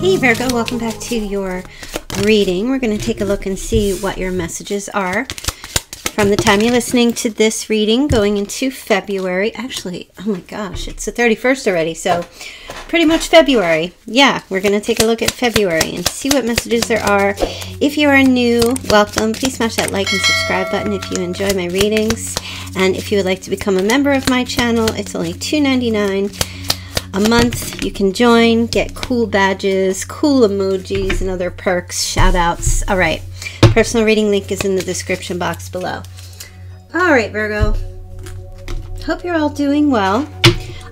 Hey Virgo, welcome back to your reading. We're going to take a look and see what your messages are from the time you're listening to this reading going into February. Actually, oh my gosh, it's the 31st already, so pretty much February. Yeah, we're going to take a look at February and see what messages there are. If you are new, welcome. Please smash that like and subscribe button if you enjoy my readings. And if you would like to become a member of my channel, it's only $2.99 a month. You can join, get cool badges, cool emojis, and other perks, shout outs. All right, personal reading link is in the description box below. All right, Virgo. Hope you're all doing well.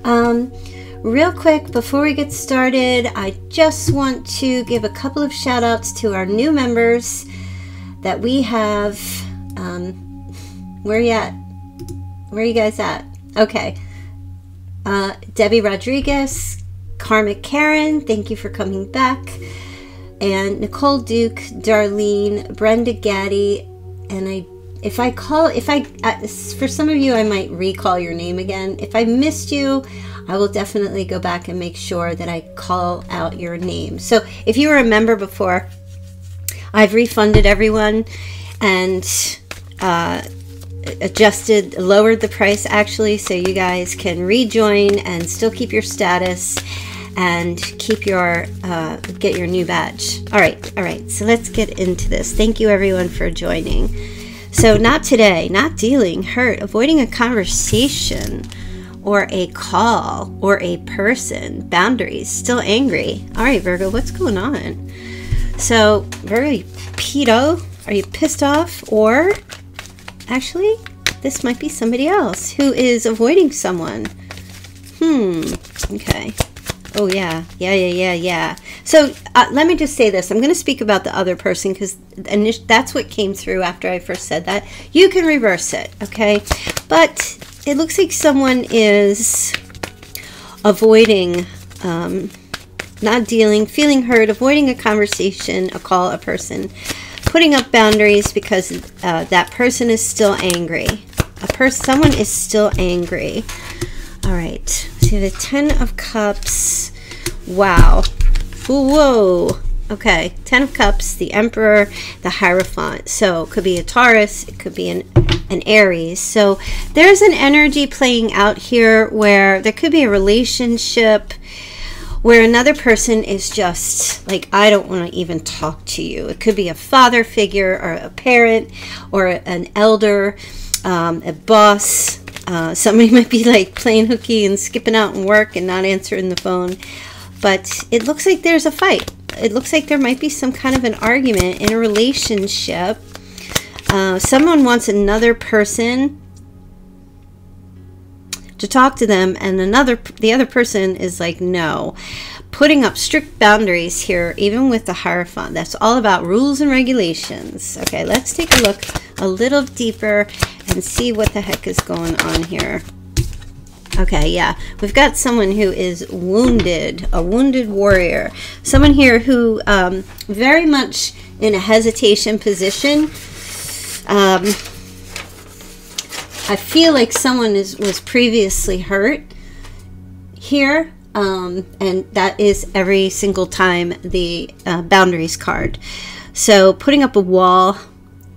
Um, real quick, before we get started, I just want to give a couple of shout outs to our new members that we have. Um, where you at? Where are you guys at? Okay uh, Debbie Rodriguez, Karmic Karen, thank you for coming back. And Nicole Duke, Darlene, Brenda Gaddy, and I if I call if I uh, for some of you I might recall your name again. If I missed you, I will definitely go back and make sure that I call out your name. So if you were a member before, I've refunded everyone and uh, adjusted, lowered the price actually, so you guys can rejoin and still keep your status and keep your uh, get your new badge. All right, all right. So let's get into this. Thank you everyone for joining. So not today, not dealing, hurt, avoiding a conversation or a call or a person, boundaries, still angry. All right, Virgo, what's going on? So, very pedo, are you pissed off or Actually, this might be somebody else who is avoiding someone. Hmm. Okay. Oh, yeah. Yeah, yeah, yeah, yeah. So uh, let me just say this. I'm going to speak about the other person because that's what came through after I first said that. You can reverse it, okay? But it looks like someone is avoiding, um, not dealing, feeling hurt, avoiding a conversation, a call, a person putting up boundaries because uh, that person is still angry. A person, someone is still angry. All right. See the Ten of Cups. Wow. Whoa. Okay. Ten of Cups, the Emperor, the Hierophant. So it could be a Taurus. It could be an, an Aries. So there's an energy playing out here where there could be a relationship where another person is just like, I don't want to even talk to you. It could be a father figure or a parent or an elder, um, a boss. Uh, somebody might be like playing hooky and skipping out and work and not answering the phone. But it looks like there's a fight. It looks like there might be some kind of an argument in a relationship. Uh, someone wants another person to talk to them and another the other person is like no. Putting up strict boundaries here even with the hierophant. That's all about rules and regulations. Okay let's take a look a little deeper and see what the heck is going on here. Okay yeah. We've got someone who is wounded a wounded warrior. Someone here who um, very much in a hesitation position. Um, I feel like someone is was previously hurt here, um, and that is every single time the uh, boundaries card. So putting up a wall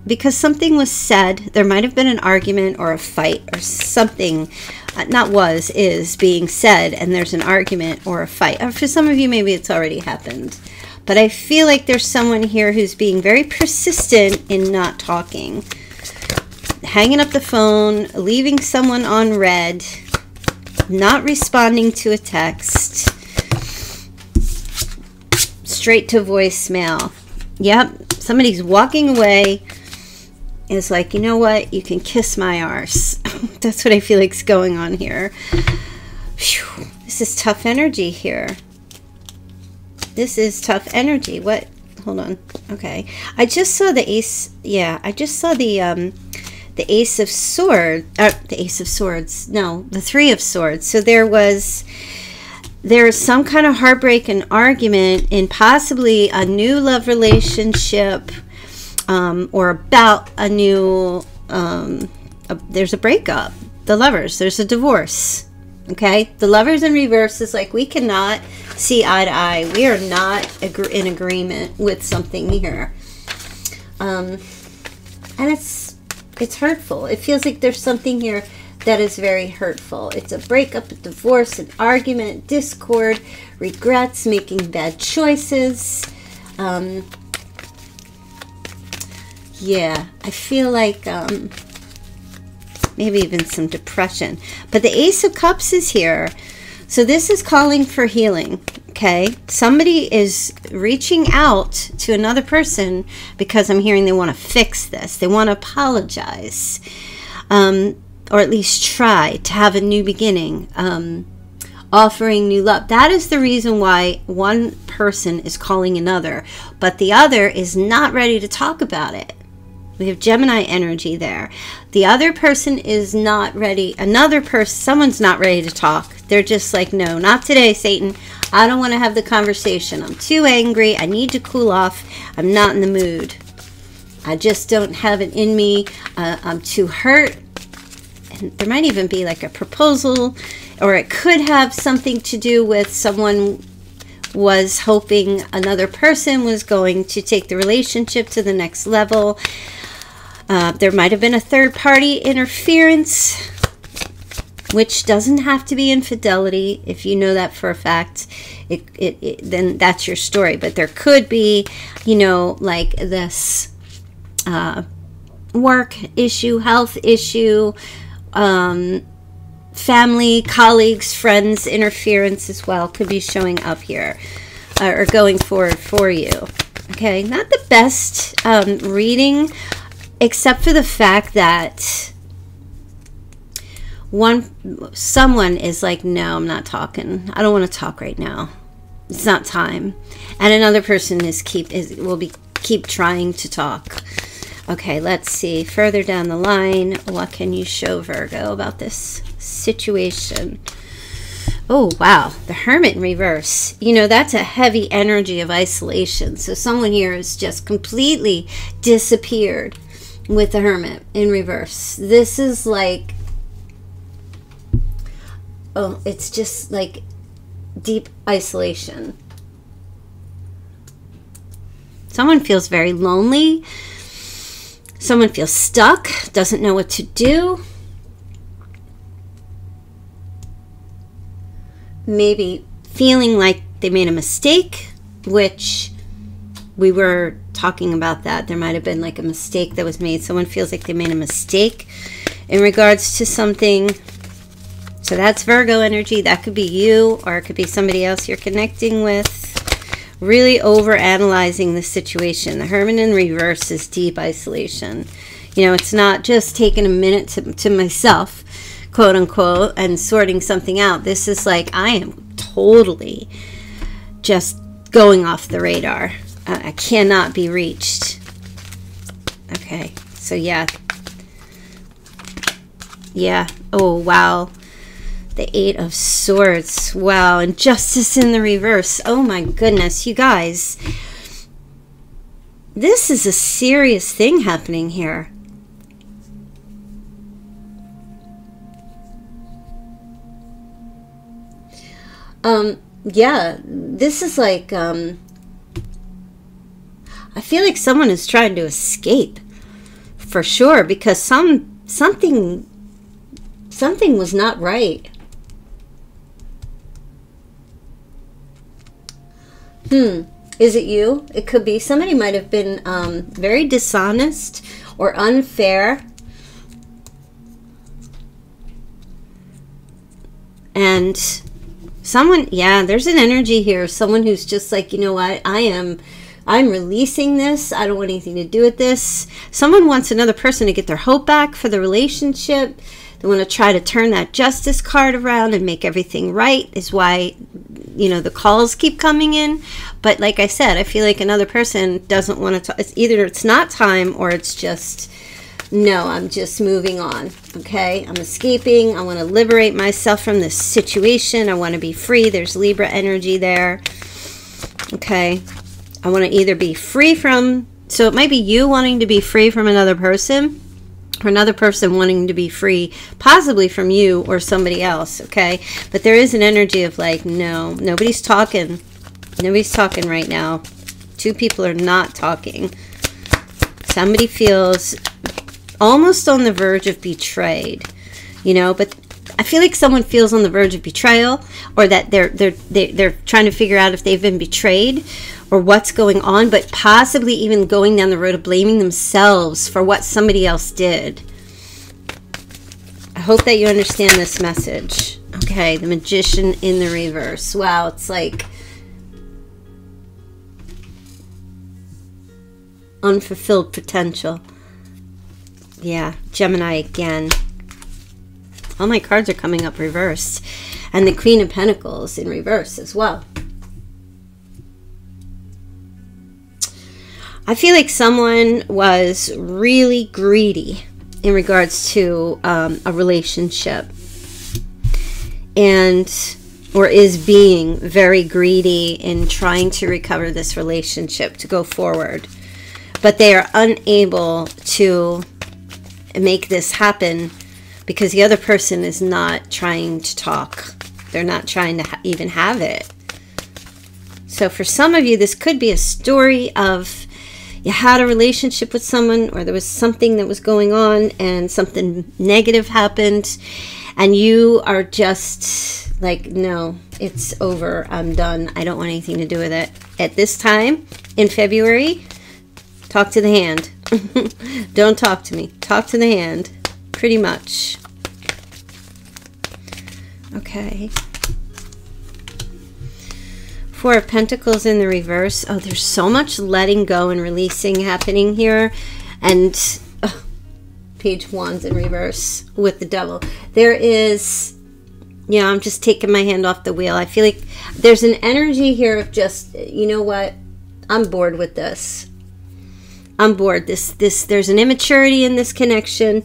because something was said, there might have been an argument or a fight or something, uh, not was, is being said, and there's an argument or a fight. Uh, for some of you, maybe it's already happened. But I feel like there's someone here who's being very persistent in not talking hanging up the phone, leaving someone on read, not responding to a text, straight to voicemail. Yep, somebody's walking away. It's like, you know what? You can kiss my arse. That's what I feel like's going on here. Whew, this is tough energy here. This is tough energy. What? Hold on. Okay. I just saw the ace. Yeah, I just saw the um, the Ace of Swords, uh, the Ace of Swords, no, the Three of Swords. So there was, there's some kind of heartbreak and argument in possibly a new love relationship um, or about a new, um, a, there's a breakup. The lovers, there's a divorce. Okay, the lovers in reverse is like we cannot see eye to eye. We are not in agreement with something here, um, and it's it's hurtful. It feels like there's something here that is very hurtful. It's a breakup, a divorce, an argument, discord, regrets, making bad choices. Um, yeah, I feel like um, maybe even some depression. But the Ace of Cups is here. So this is calling for healing. Okay. Somebody is reaching out to another person because I'm hearing they want to fix this. They want to apologize. Um, or at least try to have a new beginning. Um, offering new love. That is the reason why one person is calling another, but the other is not ready to talk about it. We have Gemini energy there. The other person is not ready. Another person, someone's not ready to talk. They're just like, no, not today, Satan. I don't want to have the conversation. I'm too angry. I need to cool off. I'm not in the mood. I just don't have it in me. Uh, I'm too hurt. And there might even be like a proposal, or it could have something to do with someone was hoping another person was going to take the relationship to the next level. Uh, there might have been a third party interference, which doesn't have to be infidelity. If you know that for a fact, it, it, it, then that's your story. But there could be, you know, like this uh, work issue, health issue, um, family, colleagues, friends interference as well could be showing up here uh, or going forward for you. Okay, not the best um, reading except for the fact that one someone is like no i'm not talking. I don't want to talk right now. It's not time. And another person is keep is will be keep trying to talk. Okay let's see. Further down the line what can you show virgo about this situation? Oh wow. The hermit in reverse. You know that's a heavy energy of isolation. So someone here has just completely disappeared with the Hermit in reverse. This is like, oh, it's just like deep isolation. Someone feels very lonely. Someone feels stuck, doesn't know what to do. Maybe feeling like they made a mistake, which we were talking about that. There might have been like a mistake that was made. Someone feels like they made a mistake in regards to something. So that's Virgo energy. That could be you or it could be somebody else you're connecting with. Really over analyzing the situation. The Hermit in reverse is deep isolation. You know, it's not just taking a minute to, to myself, quote unquote, and sorting something out. This is like I am totally just going off the radar. I cannot be reached. Okay, so yeah. Yeah. Oh, wow. The Eight of Swords. Wow. And Justice in the reverse. Oh, my goodness. You guys. This is a serious thing happening here. Um, yeah. This is like, um, I feel like someone is trying to escape for sure because some something something was not right. Hmm. Is it you? It could be. Somebody might have been um, very dishonest or unfair. And someone, yeah, there's an energy here. Someone who's just like, you know what? I am I'm releasing this. I don't want anything to do with this. Someone wants another person to get their hope back for the relationship. They want to try to turn that justice card around and make everything right, is why, you know, the calls keep coming in. But like I said, I feel like another person doesn't want to, it's either it's not time or it's just, no, I'm just moving on. Okay. I'm escaping. I want to liberate myself from this situation. I want to be free. There's Libra energy there. Okay. I want to either be free from, so it might be you wanting to be free from another person, or another person wanting to be free, possibly from you or somebody else, okay? But there is an energy of like, no, nobody's talking. Nobody's talking right now. Two people are not talking. Somebody feels almost on the verge of betrayed, you know, but I feel like someone feels on the verge of betrayal or that they're they're they, they're trying to figure out if they've been betrayed or what's going on, but possibly even going down the road of blaming themselves for what somebody else did. I hope that you understand this message. Okay, the magician in the reverse. Wow, it's like unfulfilled potential. Yeah, Gemini again. All my cards are coming up reversed. And the Queen of Pentacles in reverse as well. I feel like someone was really greedy in regards to um, a relationship. And or is being very greedy in trying to recover this relationship to go forward. But they are unable to make this happen because the other person is not trying to talk. They're not trying to ha even have it. So for some of you this could be a story of you had a relationship with someone or there was something that was going on and something negative happened and you are just like no it's over. I'm done. I don't want anything to do with it. At this time in february talk to the hand. Don't talk to me. Talk to the hand pretty much. Okay Four of Pentacles in the reverse. Oh, there's so much letting go and releasing happening here. And oh, Page Wands in reverse with the Devil. There is, yeah, I'm just taking my hand off the wheel. I feel like there's an energy here of just, you know what? I'm bored with this. I'm bored. This, this, there's an immaturity in this connection.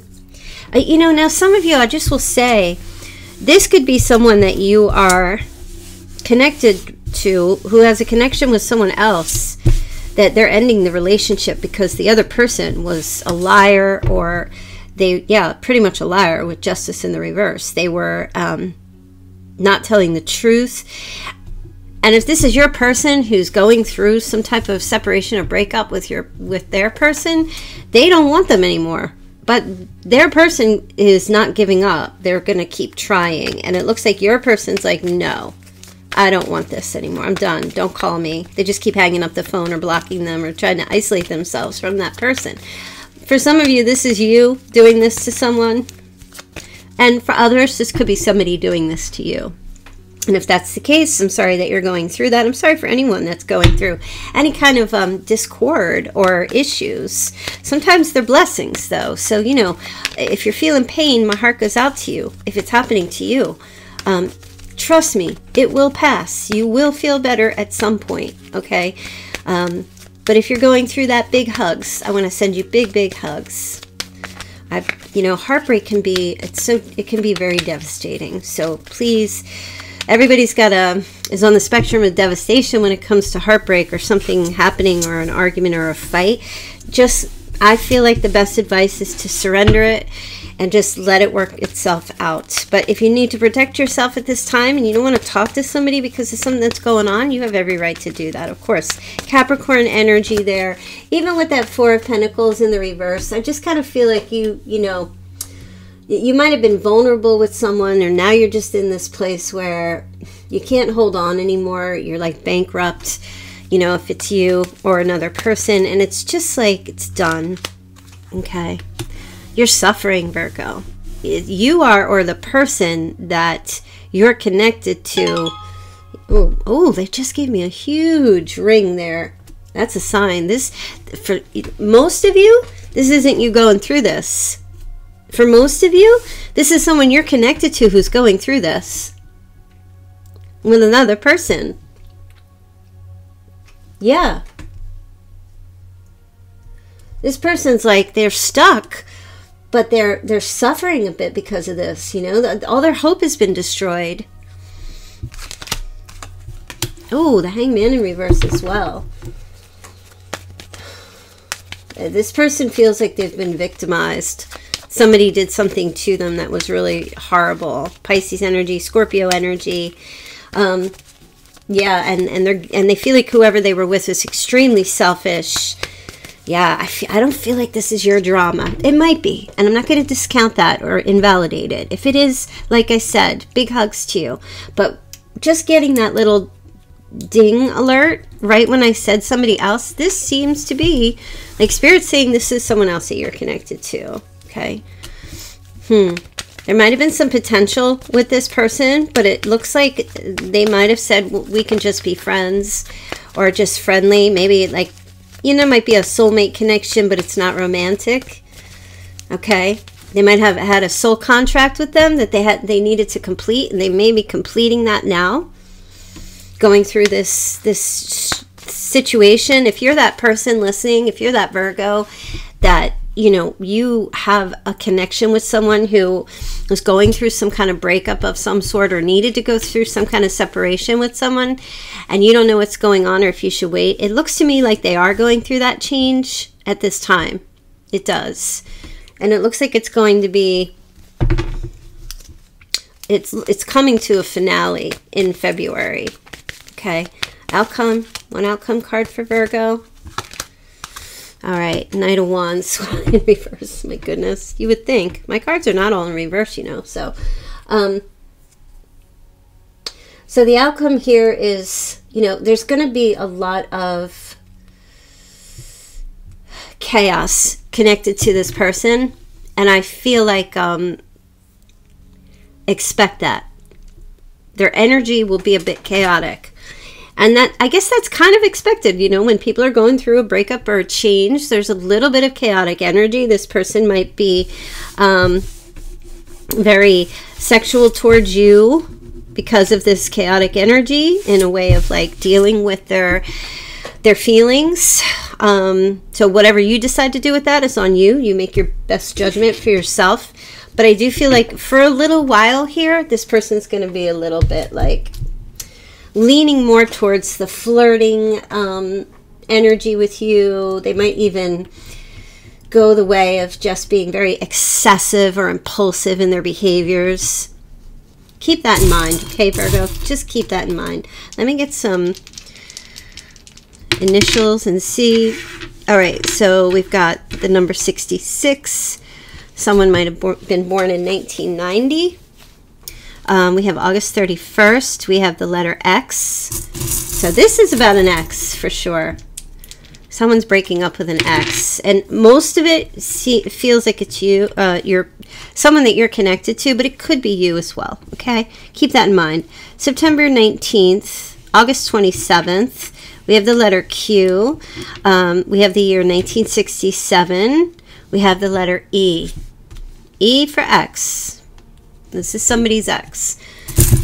Uh, you know, now some of you, I just will say, this could be someone that you are connected to who has a connection with someone else that they're ending the relationship because the other person was a liar or they yeah pretty much a liar with justice in the reverse. They were um, not telling the truth. And if this is your person who's going through some type of separation or breakup with your with their person they don't want them anymore. But their person is not giving up. They're going to keep trying. And it looks like your person's like no I don't want this anymore. I'm done. Don't call me. They just keep hanging up the phone or blocking them or trying to isolate themselves from that person. For some of you, this is you doing this to someone. And for others, this could be somebody doing this to you. And if that's the case, I'm sorry that you're going through that. I'm sorry for anyone that's going through any kind of um, discord or issues. Sometimes they're blessings, though. So, you know, if you're feeling pain, my heart goes out to you if it's happening to you. Um, Trust me, it will pass. You will feel better at some point, okay? Um, but if you're going through that, big hugs. I want to send you big, big hugs. I've, you know, heartbreak can be, it's so, it can be very devastating. So please, everybody's got a, is on the spectrum of devastation when it comes to heartbreak or something happening or an argument or a fight. Just, I feel like the best advice is to surrender it and just let it work itself out. But if you need to protect yourself at this time and you don't want to talk to somebody because of something that's going on, you have every right to do that, of course. Capricorn energy there. Even with that Four of Pentacles in the reverse, I just kind of feel like you, you know, you might have been vulnerable with someone or now you're just in this place where you can't hold on anymore. You're like bankrupt, you know, if it's you or another person. And it's just like, it's done. Okay. You're suffering, Virgo. You are, or the person that you're connected to. Oh, they just gave me a huge ring there. That's a sign. This, for most of you, this isn't you going through this. For most of you, this is someone you're connected to who's going through this with another person. Yeah. This person's like, they're stuck but they're they're suffering a bit because of this you know all their hope has been destroyed oh the hangman in reverse as well uh, this person feels like they've been victimized somebody did something to them that was really horrible. Pisces energy, Scorpio energy. Um, yeah, and and they're and they feel like whoever they were with is extremely selfish. Yeah, I, I don't feel like this is your drama. It might be, and I'm not going to discount that or invalidate it. If it is, like I said, big hugs to you. But just getting that little ding alert right when I said somebody else, this seems to be like spirit saying this is someone else that you're connected to. Okay. Hmm. There might have been some potential with this person, but it looks like they might have said we can just be friends or just friendly. Maybe like, you know, might be a soulmate connection, but it's not romantic. Okay. They might have had a soul contract with them that they had they needed to complete, and they may be completing that now going through this this situation if you're that person listening if you're that virgo that you know you have a connection with someone who was going through some kind of breakup of some sort or needed to go through some kind of separation with someone and you don't know what's going on or if you should wait it looks to me like they are going through that change at this time it does and it looks like it's going to be it's it's coming to a finale in February Okay. Outcome. One outcome card for Virgo. All right. Knight of Wands in reverse. My goodness. You would think. My cards are not all in reverse, you know. So, um, so the outcome here is, you know, there's going to be a lot of chaos connected to this person. And I feel like, um, expect that. Their energy will be a bit chaotic and that I guess that's kind of expected, you know, when people are going through a breakup or a change, there's a little bit of chaotic energy. This person might be um, very sexual towards you because of this chaotic energy in a way of like dealing with their their feelings. Um, so whatever you decide to do with that is on you. You make your best judgment for yourself. But I do feel like for a little while here, this person's going to be a little bit like leaning more towards the flirting um, energy with you. They might even go the way of just being very excessive or impulsive in their behaviors. Keep that in mind, okay, Virgo? Just keep that in mind. Let me get some initials and see. All right, so we've got the number 66. Someone might have been born in 1990. Um, we have August 31st. We have the letter X. So this is about an X for sure. Someone's breaking up with an X. And most of it see, feels like it's you, uh, you're someone that you're connected to, but it could be you as well. Okay? Keep that in mind. September 19th, August 27th. We have the letter Q. Um, we have the year 1967. We have the letter E. E for X. This is somebody's ex.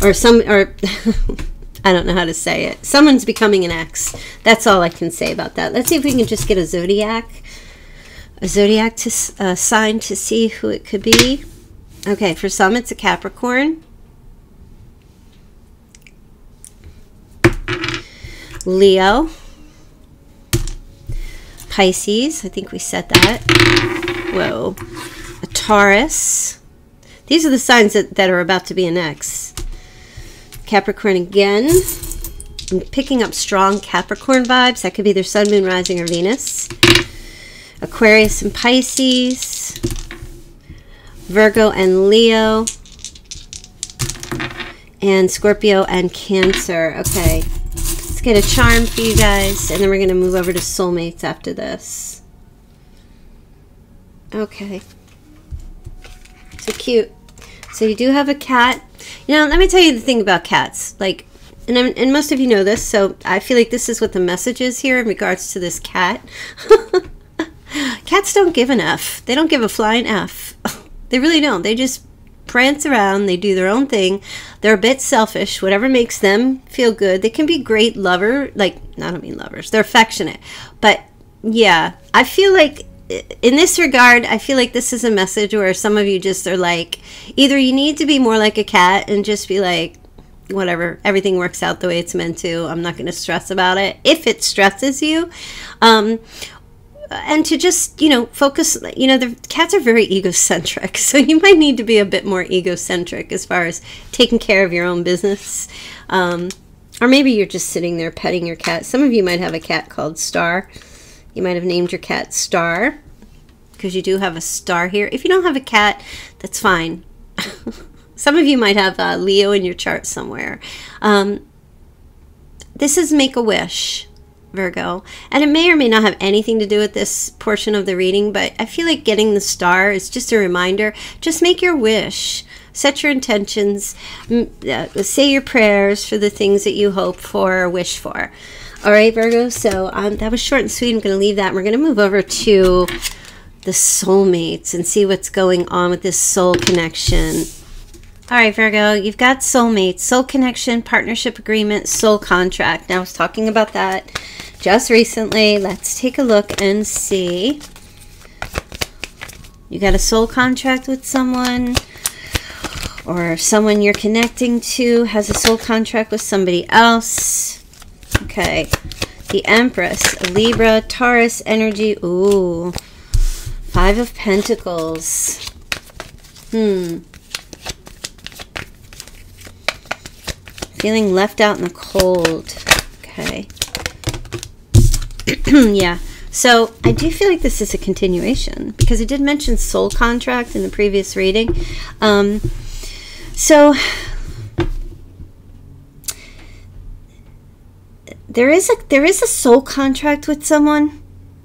Or some, or I don't know how to say it. Someone's becoming an ex. That's all I can say about that. Let's see if we can just get a zodiac, a zodiac to, uh, sign to see who it could be. Okay, for some it's a Capricorn. Leo. Pisces, I think we said that. Whoa. A Taurus. These are the signs that, that are about to be an X. Capricorn again. I'm picking up strong Capricorn vibes. That could be their Sun, Moon, Rising, or Venus. Aquarius and Pisces. Virgo and Leo. And Scorpio and Cancer. Okay. Let's get a charm for you guys. And then we're going to move over to soulmates after this. Okay. So cute. So you do have a cat. You know, let me tell you the thing about cats. Like, and, I'm, and most of you know this, so I feel like this is what the message is here in regards to this cat. Cats don't give an F. They don't give a flying F. they really don't. They just prance around. They do their own thing. They're a bit selfish. Whatever makes them feel good. They can be great lover. Like, I don't mean lovers. They're affectionate. But yeah, I feel like in this regard, I feel like this is a message where some of you just are like, either you need to be more like a cat and just be like, whatever, everything works out the way it's meant to. I'm not going to stress about it if it stresses you. Um, and to just you know focus you know the cats are very egocentric so you might need to be a bit more egocentric as far as taking care of your own business um, or maybe you're just sitting there petting your cat some of you might have a cat called star you might have named your cat star because you do have a star here if you don't have a cat that's fine some of you might have uh, leo in your chart somewhere um, this is make a wish Virgo. And it may or may not have anything to do with this portion of the reading, but I feel like getting the star is just a reminder. Just make your wish. Set your intentions. Uh, say your prayers for the things that you hope for or wish for. All right, Virgo. So um, that was short and sweet. I'm going to leave that. we're going to move over to the soulmates and see what's going on with this soul connection. All right, Virgo, you've got soulmates, soul connection, partnership agreement, soul contract. Now, I was talking about that just recently. Let's take a look and see. You got a soul contract with someone, or someone you're connecting to has a soul contract with somebody else. Okay. The Empress, Libra, Taurus energy. Ooh. Five of Pentacles. Hmm. Feeling left out in the cold. Okay. yeah. So I do feel like this is a continuation because I did mention soul contract in the previous reading. Um, so there is a there is a soul contract with someone.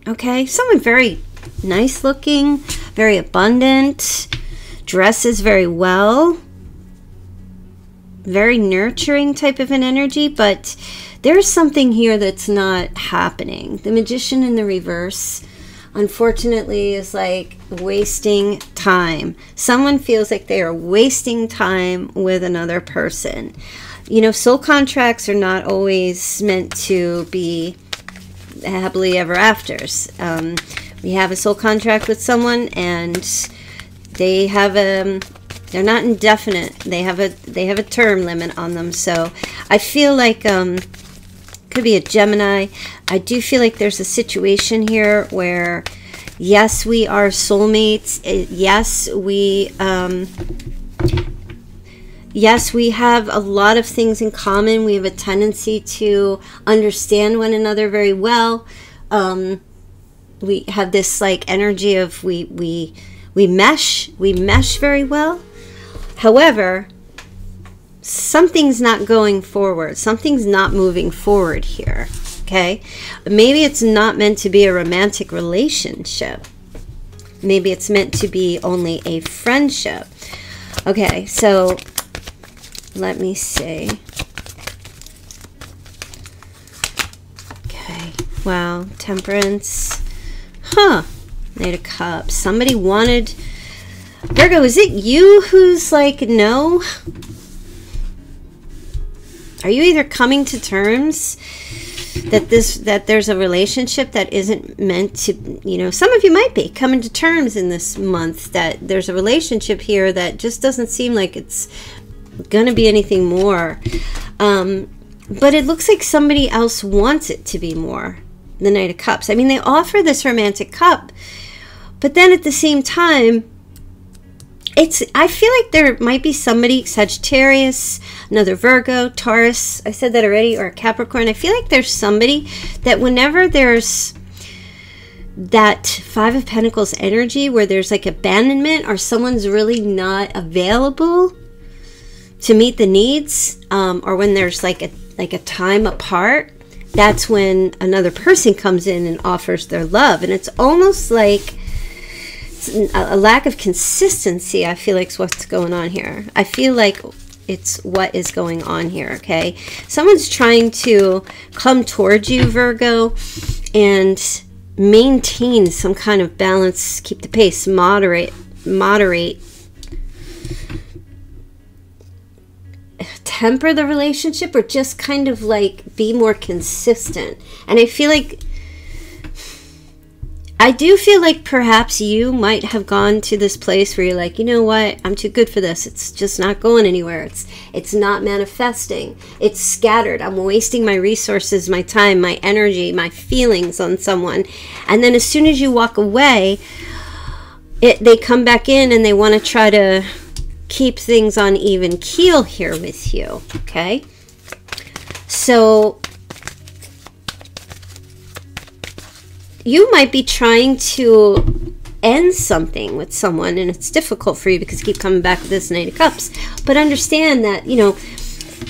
Okay, someone very nice looking, very abundant, dresses very well very nurturing type of an energy, but there's something here that's not happening. The magician in the reverse, unfortunately, is like wasting time. Someone feels like they are wasting time with another person. You know, soul contracts are not always meant to be happily ever afters. Um, we have a soul contract with someone and they have a um, they're not indefinite. They have a they have a term limit on them. So I feel like um, could be a Gemini. I do feel like there's a situation here where yes, we are soulmates. Eh, yes, we um, yes, we have a lot of things in common. We have a tendency to understand one another very well. Um, we have this like energy of we we we mesh we mesh very well However, something's not going forward. Something's not moving forward here. Okay? Maybe it's not meant to be a romantic relationship. Maybe it's meant to be only a friendship. Okay, so let me see. Okay, wow, temperance. Huh, Knight of Cups. Somebody wanted Virgo, is it you who's like, no? Are you either coming to terms that this that there's a relationship that isn't meant to you know some of you might be coming to terms in this month that there's a relationship here that just doesn't seem like it's gonna be anything more um, but it looks like somebody else wants it to be more the knight of cups i mean they offer this romantic cup but then at the same time it's I feel like there might be somebody Sagittarius, another Virgo, Taurus, I said that already, or Capricorn. I feel like there's somebody that whenever there's that Five of Pentacles energy where there's like abandonment or someone's really not available to meet the needs, um, or when there's like a like a time apart, that's when another person comes in and offers their love, and it's almost like a lack of consistency, I feel like is what's going on here. I feel like it's what is going on here, okay? Someone's trying to come towards you, Virgo, and maintain some kind of balance, keep the pace, moderate, moderate, temper the relationship or just kind of like be more consistent. And I feel like I do feel like perhaps you might have gone to this place where you're like, you know what, I'm too good for this. It's just not going anywhere. It's it's not manifesting. It's scattered. I'm wasting my resources, my time, my energy, my feelings on someone. And then as soon as you walk away, it they come back in and they want to try to keep things on even keel here with you. Okay. So you might be trying to end something with someone and it's difficult for you because you keep coming back with this Knight of Cups. But understand that, you know,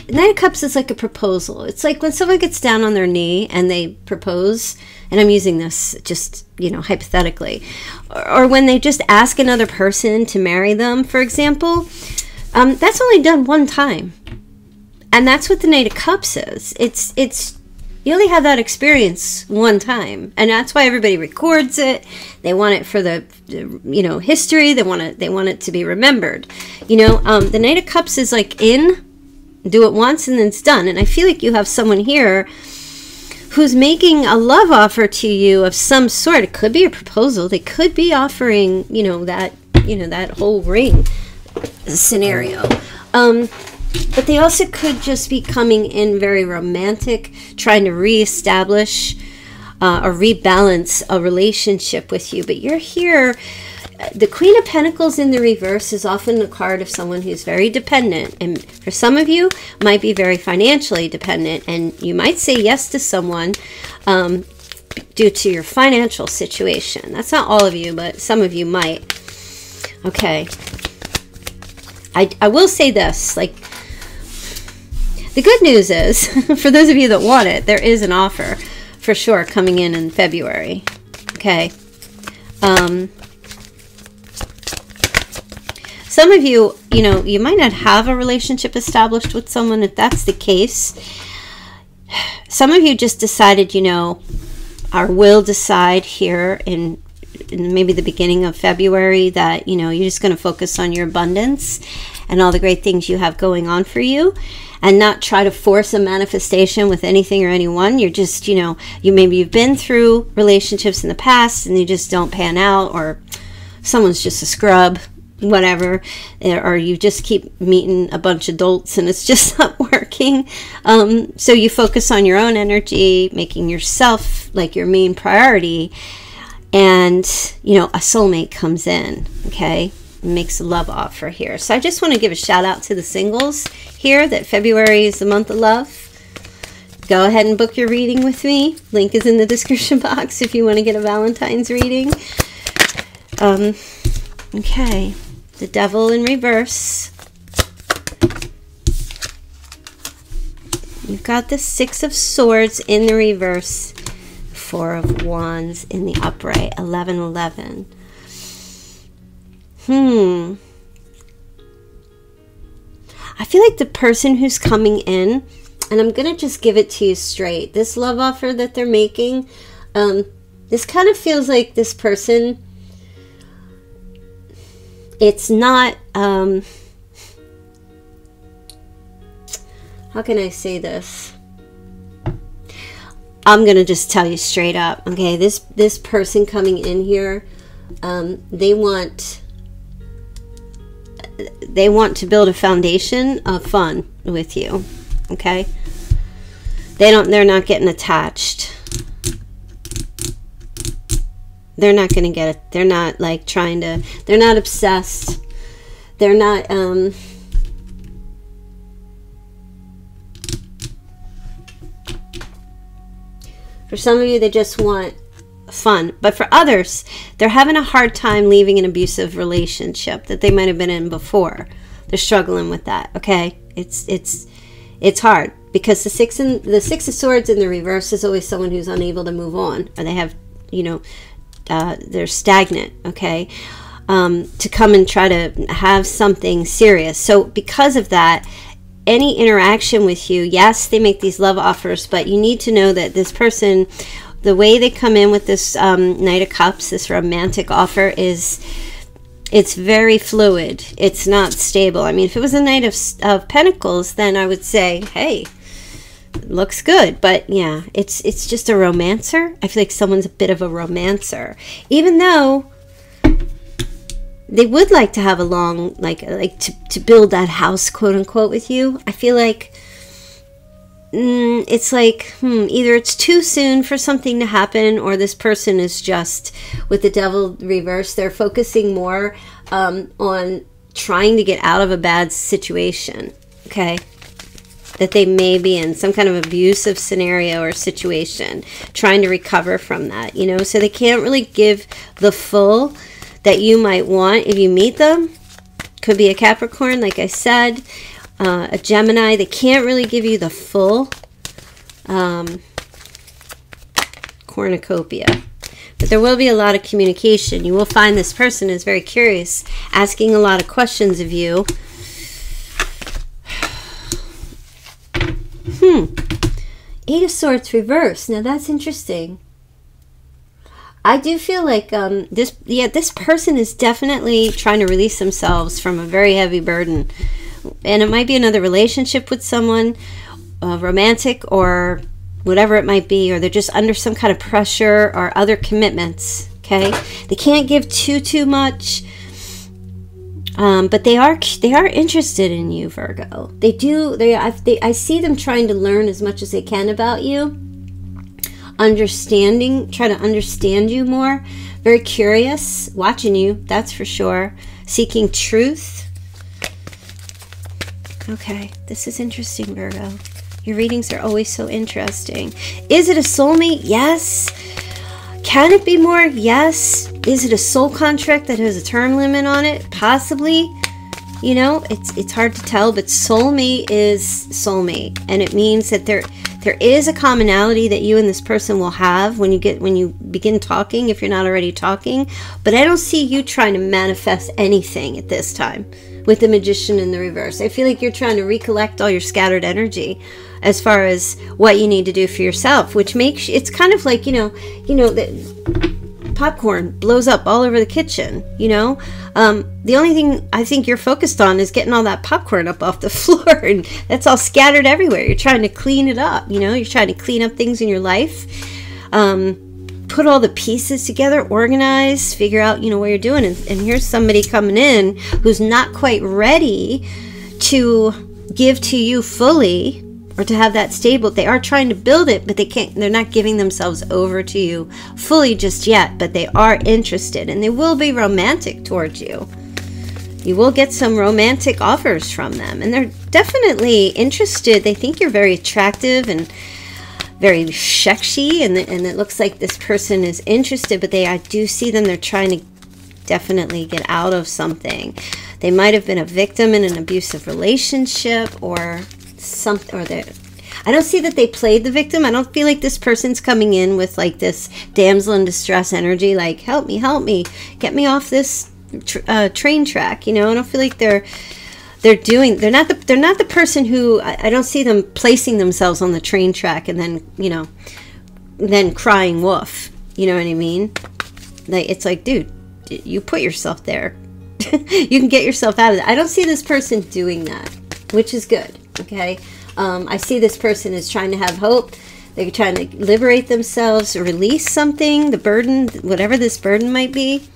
Knight of Cups is like a proposal. It's like when someone gets down on their knee and they propose, and I'm using this just, you know, hypothetically, or, or when they just ask another person to marry them, for example, um, that's only done one time. And that's what the Knight of Cups is. It's it's you only have that experience one time and that's why everybody records it they want it for the you know history they want it they want it to be remembered you know um, the knight of cups is like in do it once and then it's done and i feel like you have someone here who's making a love offer to you of some sort it could be a proposal they could be offering you know that you know that whole ring scenario um but they also could just be coming in very romantic, trying to reestablish uh, or rebalance a relationship with you. But you're here. The Queen of Pentacles in the reverse is often the card of someone who's very dependent. And for some of you, might be very financially dependent. And you might say yes to someone um, due to your financial situation. That's not all of you, but some of you might. Okay. I, I will say this, like, the good news is, for those of you that want it, there is an offer for sure coming in in February. Okay. Um, some of you, you know, you might not have a relationship established with someone. If that's the case, some of you just decided, you know, or will decide here in, in maybe the beginning of February that, you know, you're just going to focus on your abundance and all the great things you have going on for you and not try to force a manifestation with anything or anyone. You're just, you know, you maybe you've been through relationships in the past and you just don't pan out or someone's just a scrub, whatever, or you just keep meeting a bunch of adults and it's just not working. Um, so you focus on your own energy, making yourself like your main priority. And, you know, a soulmate comes in, okay? makes a love offer here. So I just want to give a shout out to the singles here that February is the month of love. Go ahead and book your reading with me. Link is in the description box if you want to get a Valentine's reading. Um, okay, the devil in reverse. You've got the Six of Swords in the reverse, Four of Wands in the upright, 11, 11. Hmm. I feel like the person who's coming in, and I'm going to just give it to you straight. This love offer that they're making, um, this kind of feels like this person, it's not, um, how can I say this? I'm to just tell you straight up. Okay, this this person coming in here, um, they want they want to build a foundation of fun with you. Okay? They don't they're not getting attached. They're not going to get it. They're not like trying to they're not obsessed. They're not um For some of you they just want fun. But for others, they're having a hard time leaving an abusive relationship that they might have been in before. They're struggling with that. Okay, it's it's it's hard because the six and the six of swords in the reverse is always someone who's unable to move on or they have you know uh, they're stagnant. Okay. Um, to come and try to have something serious. So, because of that, any interaction with you, yes, they make these love offers, but you need to know that this person the way they come in with this um, Knight of Cups, this romantic offer, is it's very fluid. It's not stable. I mean, if it was a Knight of, of Pentacles, then I would say, hey, looks good but yeah it's it's just a romancer. I feel like someone's a bit of a romancer. Even though they would like to have a long like like to, to build that house quote unquote with you. I feel like mm, it's like hmm, either it's too soon for something to happen or this person is just with the devil reverse they're focusing more um, on trying to get out of a bad situation okay that they may be in some kind of abusive scenario or situation trying to recover from that you know so they can't really give the full that you might want if you meet them. Could be a Capricorn, like I said, uh, a Gemini. They can't really give you the full um, cornucopia. But there will be a lot of communication. You will find this person is very curious, asking a lot of questions of you. Hmm. Eight of Swords reverse. Now that's interesting. I do feel like um, this, yeah, this person is definitely trying to release themselves from a very heavy burden, and it might be another relationship with someone, uh, romantic or whatever it might be, or they're just under some kind of pressure or other commitments. Okay, they can't give too too much, um, but they are they are interested in you, Virgo. They do. They, I, they I see them trying to learn as much as they can about you understanding, try to understand you more. Very curious, watching you, that's for sure. Seeking truth. Okay, this is interesting, Virgo. Your readings are always so interesting. Is it a soulmate? Yes. Can it be more? Yes. Is it a soul contract that has a term limit on it? Possibly. You know, it's it's hard to tell, but soulmate is soulmate, and it means that there there is a commonality that you and this person will have when you get when you begin talking if you're not already talking but i don't see you trying to manifest anything at this time with the magician in the reverse i feel like you're trying to recollect all your scattered energy as far as what you need to do for yourself which makes it's kind of like you know you know that popcorn blows up all over the kitchen, you know? Um, the only thing I think you're focused on is getting all that popcorn up off the floor, and that's all scattered everywhere. You're trying to clean it up, you know? You're trying to clean up things in your life. Um, put all the pieces together, organize, figure out, you know, what you're doing. And, and here's somebody coming in who's not quite ready to give to you fully or to have that stable they are trying to build it but they can't they're not giving themselves over to you fully just yet but they are interested and they will be romantic towards you. You will get some romantic offers from them and they're definitely interested. They think you're very attractive and very sexy and, and it looks like this person is interested but they i do see them they're trying to definitely get out of something. They might have been a victim in an abusive relationship or something or they I don't see that they played the victim. I don't feel like this person's coming in with like this damsel in distress energy, like help me, help me, get me off this tr uh, train track. You know, I don't feel like they're they're doing. They're not the they're not the person who I, I don't see them placing themselves on the train track and then you know then crying wolf. You know what I mean? Like it's like, dude, you put yourself there. you can get yourself out of it. I don't see this person doing that, which is good. Okay. Um, I see this person is trying to have hope. They're trying to liberate themselves, release something, the burden, whatever this burden might be.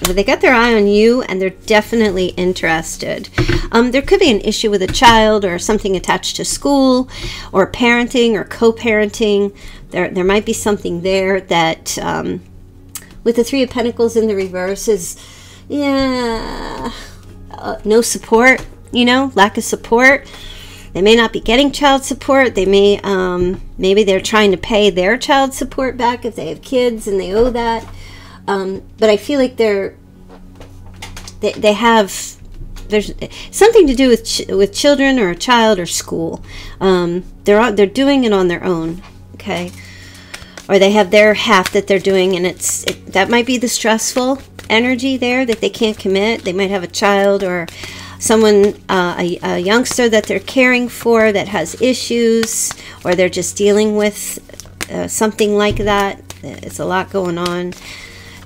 But they got their eye on you and they're definitely interested. Um, there could be an issue with a child or something attached to school or parenting or co-parenting. There, there might be something there that um, with the Three of Pentacles in the reverse is, yeah, uh, no support you know, lack of support. They may not be getting child support. They may, um, maybe they're trying to pay their child support back if they have kids and they owe that. Um, but I feel like they're, they, they have, there's something to do with ch with children or a child or school. Um, they're they're doing it on their own, okay, or they have their half that they're doing, and it's it, that might be the stressful energy there that they can't commit. They might have a child or someone, uh, a, a, youngster that they're caring for that has issues, or they're just dealing with uh, something like that. It's a lot going on.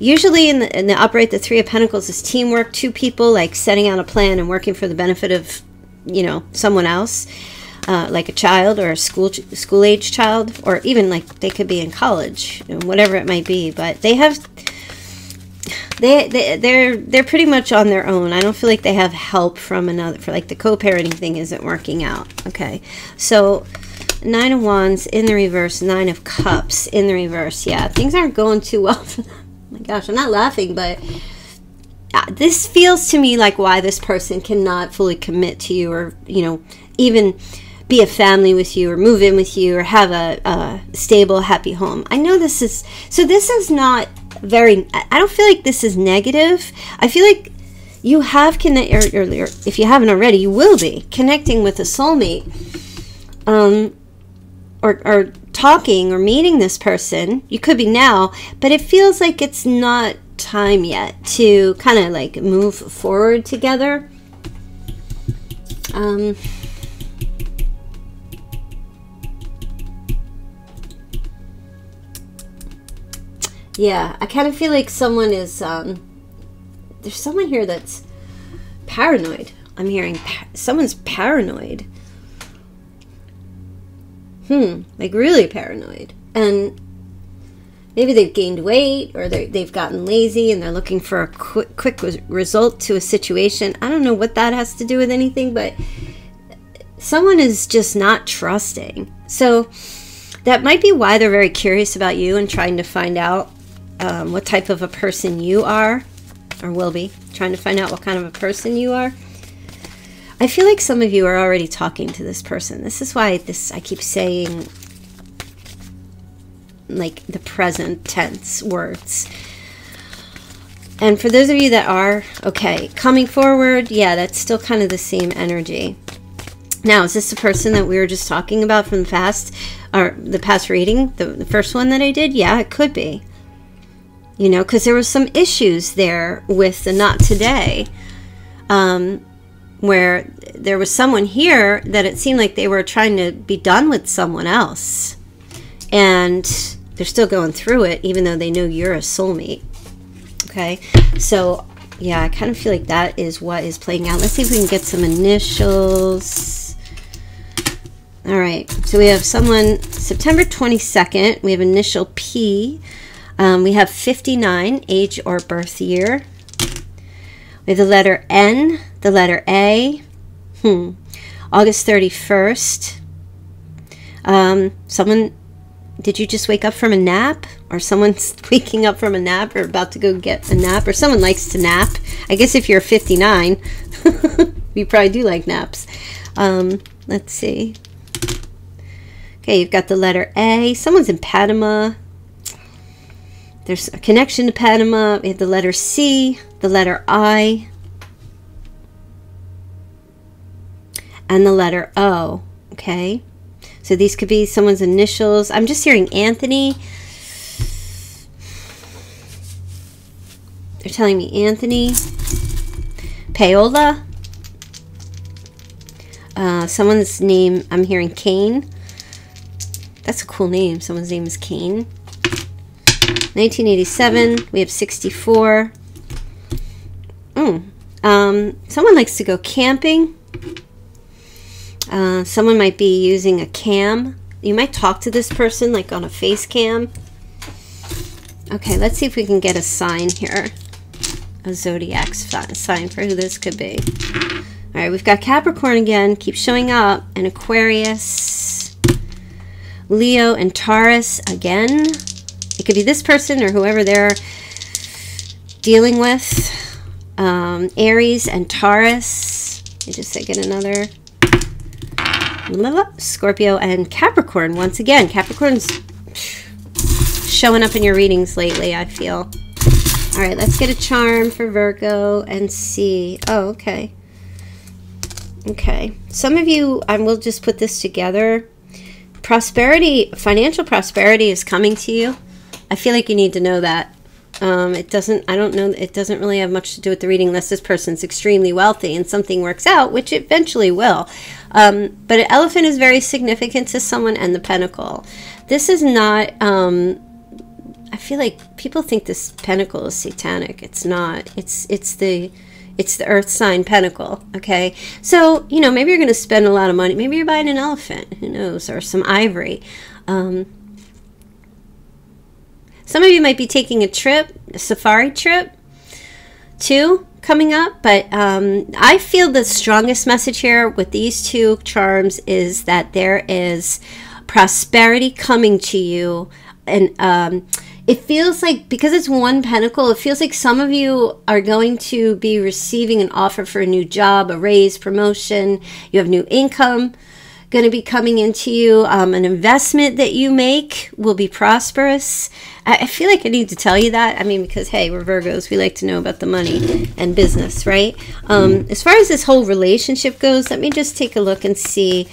Usually in the, in the upright, the Three of Pentacles is teamwork, two people like setting out a plan and working for the benefit of, you know, someone else. uh, like a child or a school school age child, or even like they could be in college, whatever it might be. But they have they, they they're they're pretty much on their own. I don't feel like they have help from another. For like the co-parenting thing isn't working out. Okay, so nine of wands in the reverse, nine of cups in the reverse. Yeah, things aren't going too well. for them. oh my gosh, I'm not laughing, but uh, this feels to me like why this person cannot fully commit to you, or you know, even be a family with you or move in with you or have a, a, stable happy home i know this is so this is not very i don't feel like this is negative. I feel like you have connect or if you haven't already you will be connecting with a soulmate um or, or talking or meeting this person. You could be now but it feels like it's not time yet to kind of like move forward together. Um Yeah, I kind of feel like someone is. Um, there's someone here that's paranoid. I'm hearing pa- someone's paranoid. Hmm, like really paranoid. And maybe they've gained weight or they've gotten lazy and they're looking for a quick, quick result to a situation. I don't know what that has to do with anything, but someone is just not trusting. So that might be why they're very curious about you and trying to find out um, what type of a person you are, or will be, trying to find out what kind of a person you are. I feel like some of you are already talking to this person. This is why this I keep saying like the present tense words. And for those of you that are, okay, coming forward, yeah, that's still kind of the same energy. Now, is this the person that we were just talking about from the past, or the past reading, the, the first one that I did? Yeah, it could be you know, because there was some issues there with the not today, um, where there was someone here that it seemed like they were trying to be done with someone else, and they're still going through it, even though they know you're a soulmate. Okay, so yeah, I kind of feel like that is what is playing out. Let's see if we can get some initials. All right, so we have someone September 22nd. We have initial P. Um, we have 59, age or birth year. We have the letter N, the letter A. Hmm. August 31st. Um, someone, did you just wake up from a nap? Or someone's waking up from a nap or about to go get a nap? Or someone likes to nap. I guess if you're 59, you probably do like naps. Um, let's see. Okay, you've got the letter A. Someone's in Panama. There's a connection to Panama. We have the letter C, the letter I, and the letter O. Okay? So these could be someone's initials. I'm just hearing Anthony. They're telling me Anthony. Paola. Uh, someone's name, I'm hearing Kane. That's a cool name. Someone's name is Kane. 1987, we have 64. Mm. Um, someone likes to go camping. Uh, someone might be using a cam. You might talk to this person like on a face cam. Okay, let's see if we can get a sign here. A zodiac sign for who this could be. All right, we've got Capricorn again. Keep showing up. And Aquarius. Leo and Taurus again. It could be this person or whoever they're dealing with. Um, Aries and Taurus. I just get another. Scorpio and Capricorn. Once again, Capricorn's showing up in your readings lately, I feel. All right, let's get a charm for Virgo and see. Oh, okay. Okay. Some of you, I will just put this together. Prosperity, financial prosperity is coming to you. I feel like you need to know that. Um, it doesn't, I don't know, it doesn't really have much to do with the reading unless this person's extremely wealthy and something works out, which eventually will. Um, but an elephant is very significant to someone and the pentacle. This is not, um, I feel like people think this pentacle is satanic. It's not. It's, it's the, It's the earth sign pentacle, okay? So, you know, maybe you're going to spend a lot of money. Maybe you're buying an elephant, who knows, or some ivory. Um, some of you might be taking a trip, a safari trip, too, coming up. But um, I feel the strongest message here with these two charms is that there is prosperity coming to you. And um, it feels like, because it's one pentacle, it feels like some of you are going to be receiving an offer for a new job, a raise, promotion. You have new income going to be coming into you. Um, an investment that you make will be prosperous. I, I, feel like I need to tell you that. I mean, because hey, we're Virgos, we like to know about the money and business, right? Um, as far as this whole relationship goes, let me just take a look and see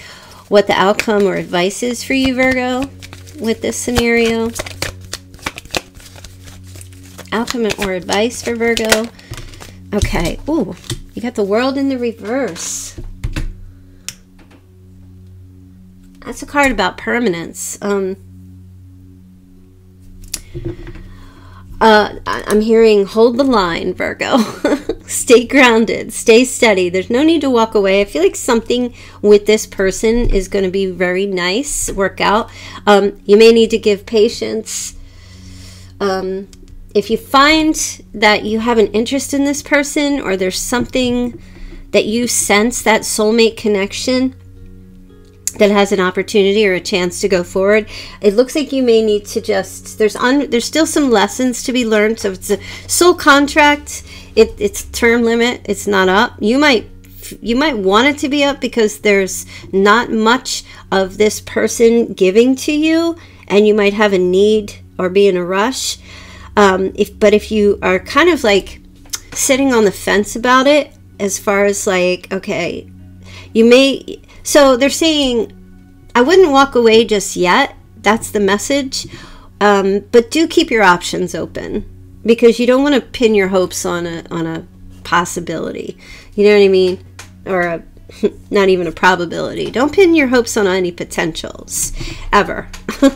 what the outcome or advice is for you, Virgo, with this scenario. Outcome or advice for Virgo. Okay. Ooh, you got the world in the reverse. That's a card about permanence. Um, uh, I'm hearing hold the line, Virgo. stay grounded, stay steady. There's no need to walk away. I feel like something with this person is going to be very nice, work out. Um, you may need to give patience. Um, if you find that you have an interest in this person or there's something that you sense that soulmate connection, that has an opportunity or a chance to go forward. It looks like you may need to just there's on there's still some lessons to be learned. So it's a soul contract. It, it's term limit. It's not up. You might you might want it to be up because there's not much of this person giving to you and you might have a need or be in a rush. Um, if but if you are kind of like sitting on the fence about it as far as like okay you may so they're saying, I wouldn't walk away just yet. That's the message. Um, but do keep your options open because you don't want to pin your hopes on a on a possibility. You know what I mean? Or a not even a probability. Don't pin your hopes on any potentials ever. All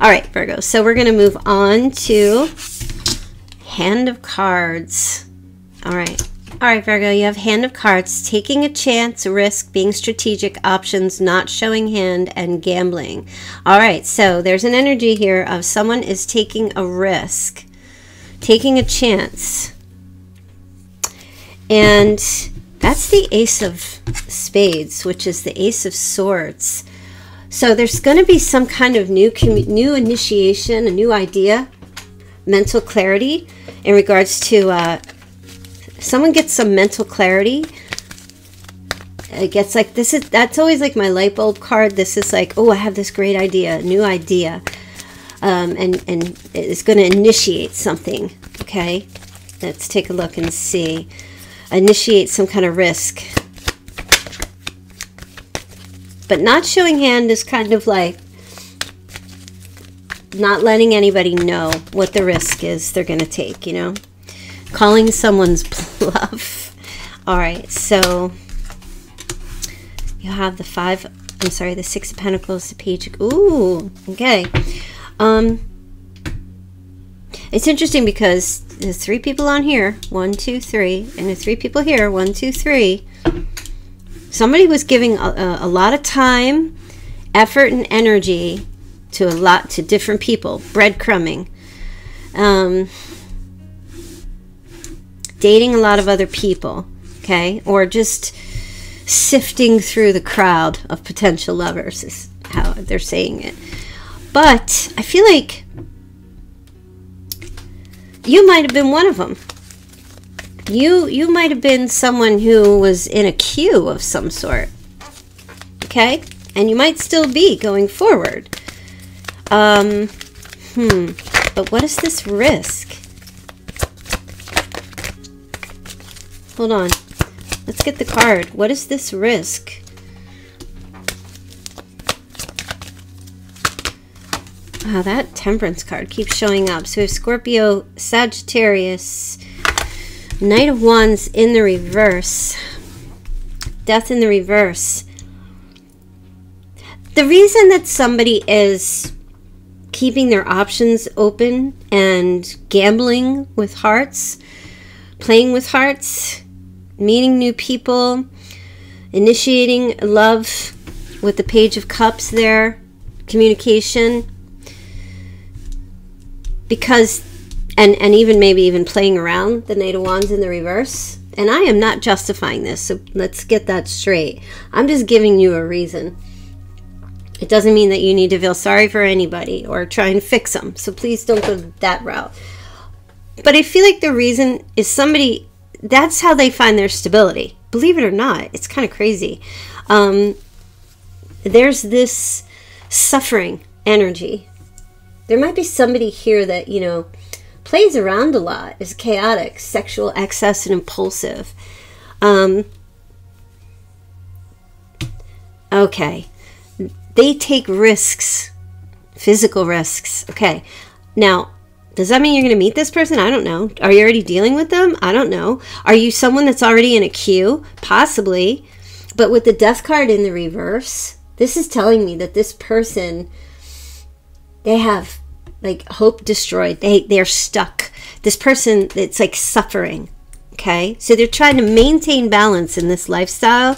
right, Virgo. So we're going to move on to Hand of Cards. All right. All right, Virgo, you have Hand of Cards, taking a chance, risk, being strategic, options, not showing hand, and gambling. All right, so there's an energy here of someone is taking a risk, taking a chance. And that's the Ace of Spades, which is the Ace of Swords. So there's going to be some kind of new new initiation, a new idea, mental clarity in regards to uh, someone gets some mental clarity it gets like this is that's always like my light bulb card. This is like oh i have this great idea new idea um, and and it's going to initiate something okay? Let's take a look and see. Initiate some kind of risk. But not showing hand is kind of like not letting anybody know what the risk is they're going to take you know calling someone's bluff. All right, so you have the five, I'm sorry, the six of pentacles, the page. Ooh, okay. Um, it's interesting because there's three people on here, one, two, three, and the three people here, one, two, three. Somebody was giving a, a lot of time, effort, and energy to a lot to different people, breadcrumbing. Um, dating a lot of other people, okay? Or just sifting through the crowd of potential lovers, is how they're saying it. But I feel like you might have been one of them. You you might have been someone who was in a queue of some sort. Okay? And you might still be going forward. Um hmm. But what is this risk? Hold on. Let's get the card. What is this risk? Wow, that temperance card keeps showing up. So we have Scorpio, Sagittarius, Knight of Wands in the reverse, Death in the reverse. The reason that somebody is keeping their options open and gambling with hearts, playing with hearts, meeting new people, initiating love with the Page of Cups there, communication. Because, and, and even maybe even playing around the Knight of Wands in the reverse. And I am not justifying this, so let's get that straight. I'm just giving you a reason. It doesn't mean that you need to feel sorry for anybody or try and fix them. So please don't go that route. But I feel like the reason is somebody, that's how they find their stability. Believe it or not, it's kind of crazy. Um, there's this suffering energy. There might be somebody here that, you know, plays around a lot, is chaotic, sexual excess, and impulsive. Um, okay. They take risks, physical risks. Okay. Now, does that mean you're going to meet this person? I don't know. Are you already dealing with them? I don't know. Are you someone that's already in a queue? Possibly. But with the death card in the reverse, this is telling me that this person they have like hope destroyed. They they're stuck. This person it's like suffering. Okay? So they're trying to maintain balance in this lifestyle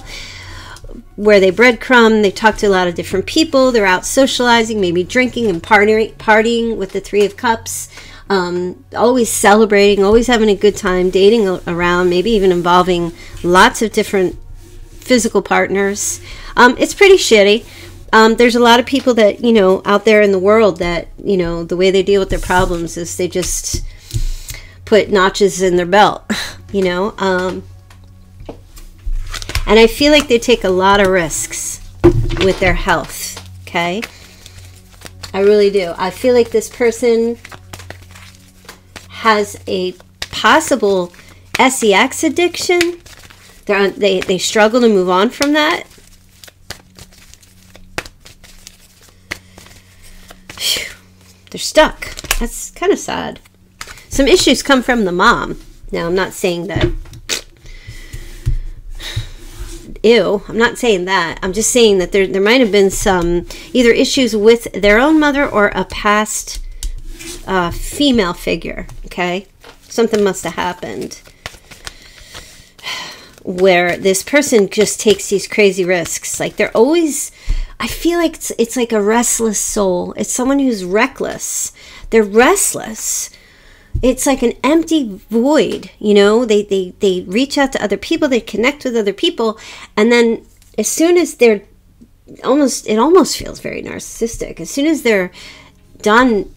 where they breadcrumb, they talk to a lot of different people, they're out socializing, maybe drinking and partying, partying with the Three of Cups, um, always celebrating, always having a good time, dating around, maybe even involving lots of different physical partners. Um, it's pretty shitty. Um, there's a lot of people that, you know, out there in the world that, you know, the way they deal with their problems is they just put notches in their belt, you know. Um, and I feel like they take a lot of risks with their health, okay? I really do. I feel like this person has a possible sex addiction. They're they, they struggle to move on from that. They're stuck. That's kind of sad. Some issues come from the mom. Now, I'm not saying that ew. I'm not saying that. I'm just saying that there there might have been some either issues with their own mother or a past uh, female figure. Okay, something must have happened where this person just takes these crazy risks. Like they're always. I feel like it's, it's like a restless soul. It's someone who's reckless. They're restless it's like an empty void you know they, they they reach out to other people they connect with other people and then as soon as they're almost it almost feels very narcissistic as soon as they're done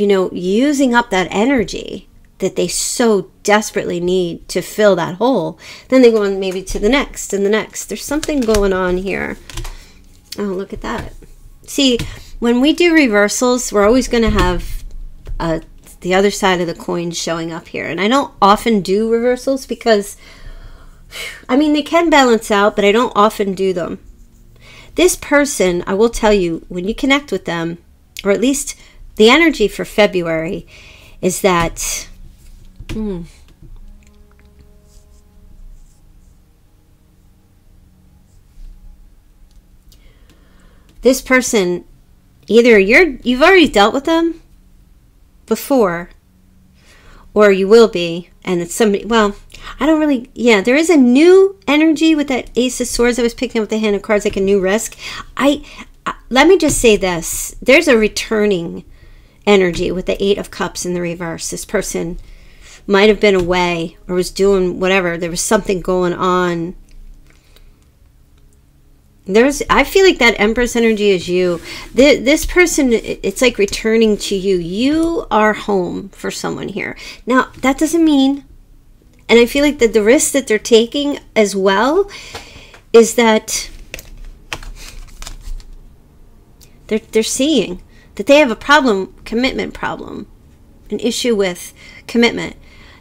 you know using up that energy that they so desperately need to fill that hole then they go on maybe to the next and the next there's something going on here oh look at that see when we do reversals we're always going to have a the other side of the coin showing up here. And I don't often do reversals because, I mean, they can balance out, but I don't often do them. This person, I will tell you, when you connect with them, or at least the energy for February, is that. Hmm, this person either you're you've already dealt with them before or you will be and it's somebody well i don't really yeah there is a new energy with that ace of swords i was picking up the hand of cards like a new risk i, I let me just say this there's a returning energy with the eight of cups in the reverse. This person might have been away or was doing whatever. There was something going on. There's i feel like that empress energy is you. This person it's like returning to you. You are home for someone here. Now that doesn't mean and i feel like that the risk that they're taking as well is that they're, they're seeing that they have a problem commitment problem an issue with commitment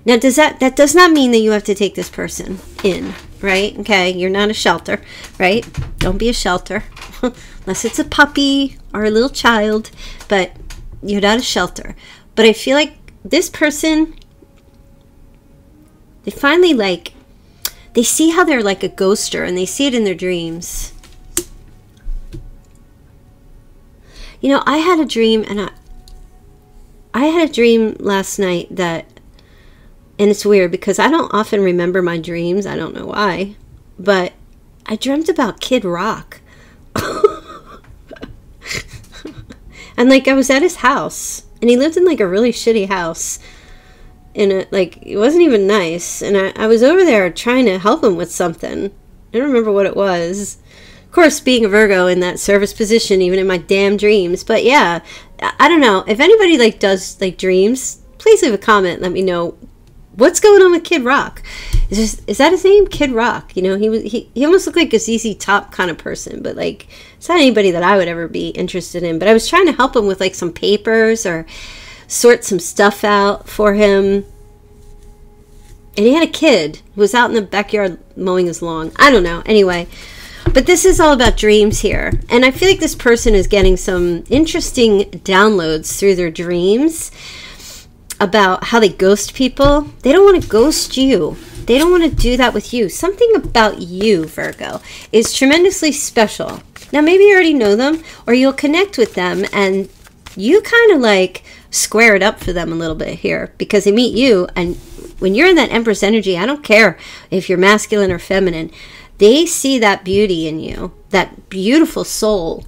now does that that does not mean that you have to take this person in right? Okay, you're not a shelter, right? Don't be a shelter unless it's a puppy or a little child, but you're not a shelter. But I feel like this person, they finally like, they see how they're like a ghoster and they see it in their dreams. You know, I had a dream and I, I had a dream last night that and it's weird because I don't often remember my dreams. I don't know why, but I dreamt about Kid Rock. and like I was at his house and he lived in like a really shitty house and a like it wasn't even nice and I, I was over there trying to help him with something i don't remember what it was of course being a virgo in that service position even in my damn dreams but yeah i, don't know if anybody like does like dreams please leave a comment let me know what's going on with kid rock is, this, is that his name kid rock you know he was he, he almost looked like a ZZ top kind of person but like it's not anybody that i would ever be interested in but i was trying to help him with like some papers or sort some stuff out for him. And he had a kid who was out in the backyard mowing his lawn. I don't know. Anyway, but this is all about dreams here. And I feel like this person is getting some interesting downloads through their dreams about how they ghost people. They don't want to ghost you. They don't want to do that with you. Something about you, Virgo, is tremendously special. Now, maybe you already know them, or you'll connect with them and you kind of like square it up for them a little bit here because they meet you and when you're in that empress energy i don't care if you're masculine or feminine they see that beauty in you that beautiful soul.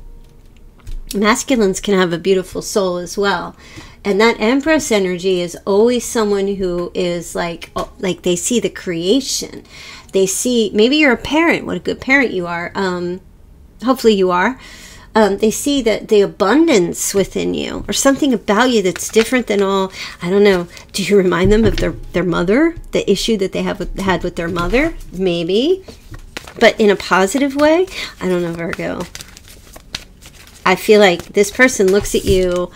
Masculines can have a beautiful soul as well. And that empress energy is always someone who is like oh, like they see the creation. They see maybe you're a parent what a good parent you are um hopefully you are. Um, they see that the abundance within you or something about you that's different than all i don't know do you remind them of their, their mother? The issue that they have with, had with their mother? Maybe but in a positive way i don't know virgo i feel like this person looks at you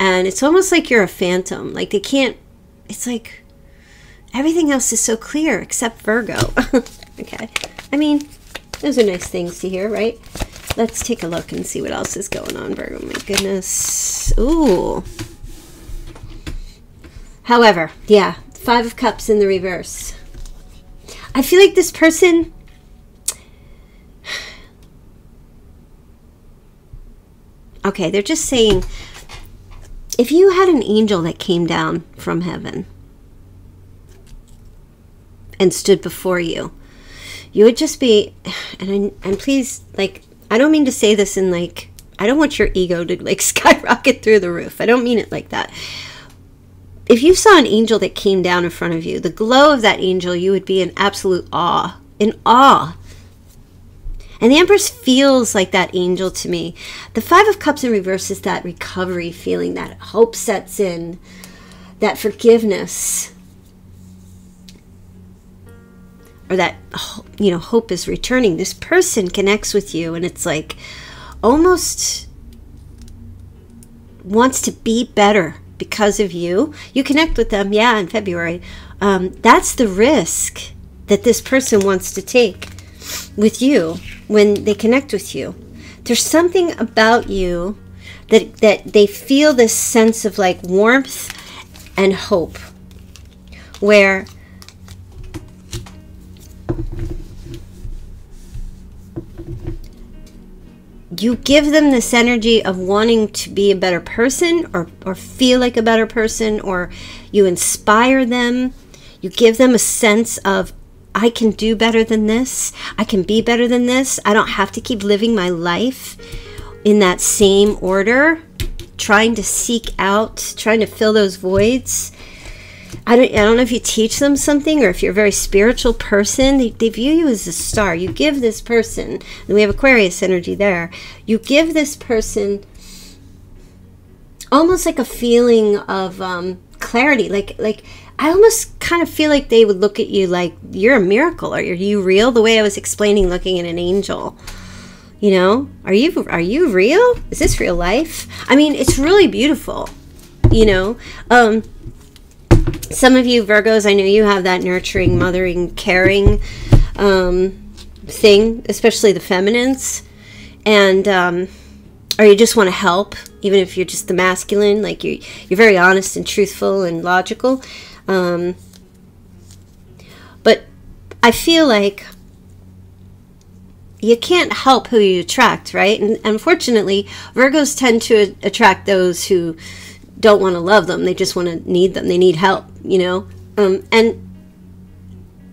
and it's almost like you're a phantom like they can't it's like everything else is so clear except virgo okay i mean those are nice things to hear right Let's take a look and see what else is going on, Virgo. My goodness. Ooh. However, yeah, Five of Cups in the reverse. I feel like this person. Okay, they're just saying if you had an angel that came down from heaven and stood before you, you would just be, and, I, and please, like, I don't mean to say this in like, I don't want your ego to like skyrocket through the roof. I don't mean it like that. If you saw an angel that came down in front of you, the glow of that angel, you would be in absolute awe. In awe. And the Empress feels like that angel to me. The Five of Cups in reverse is that recovery feeling, that hope sets in, that forgiveness or that you know hope is returning. This person connects with you and it's like almost wants to be better because of you. You connect with them yeah in february. Um, that's the risk that this person wants to take with you when they connect with you. There's something about you that that they feel this sense of like warmth and hope where you give them this energy of wanting to be a better person or, or feel like a better person or you inspire them. You give them a sense of i can do better than this i can be better than this i don't have to keep living my life in that same order trying to seek out trying to fill those voids I don't, I don't know if you teach them something or if you're a very spiritual person, they, they view you as a star. You give this person, and we have Aquarius energy there, you give this person almost like a feeling of um, clarity. Like, like, I almost kind of feel like they would look at you like you're a miracle or are you real? The way I was explaining looking at an angel. You know, are you are you real? Is this real life? I mean, it's really beautiful. You know, um, some of you Virgos, I know you have that nurturing, mothering, caring um, thing, especially the feminines, and um, or you just want to help, even if you're just the masculine, like you you're very honest and truthful and logical. Um, but I feel like you can't help who you attract, right? And unfortunately, Virgos tend to attract those who don't want to love them. They just want to need them. They need help, you know? Um, and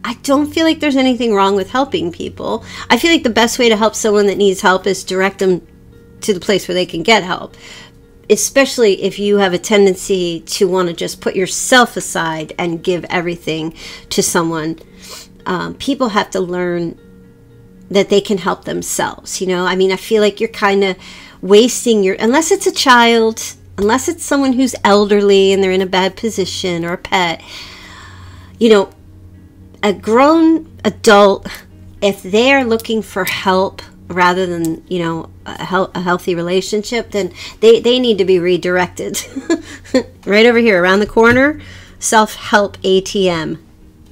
I don't feel like there's anything wrong with helping people. I feel like the best way to help someone that needs help is direct them to the place where they can get help. Especially if you have a tendency to want to just put yourself aside and give everything to someone. Um, people have to learn that they can help themselves. You know, I mean, I feel like you're kind of wasting your, unless it's a child, unless it's someone who's elderly and they're in a bad position or a pet, you know, a grown adult, if they are looking for help rather than, you know, a, he- a healthy relationship, then they, they need to be redirected. right over here, around the corner, self help ATM.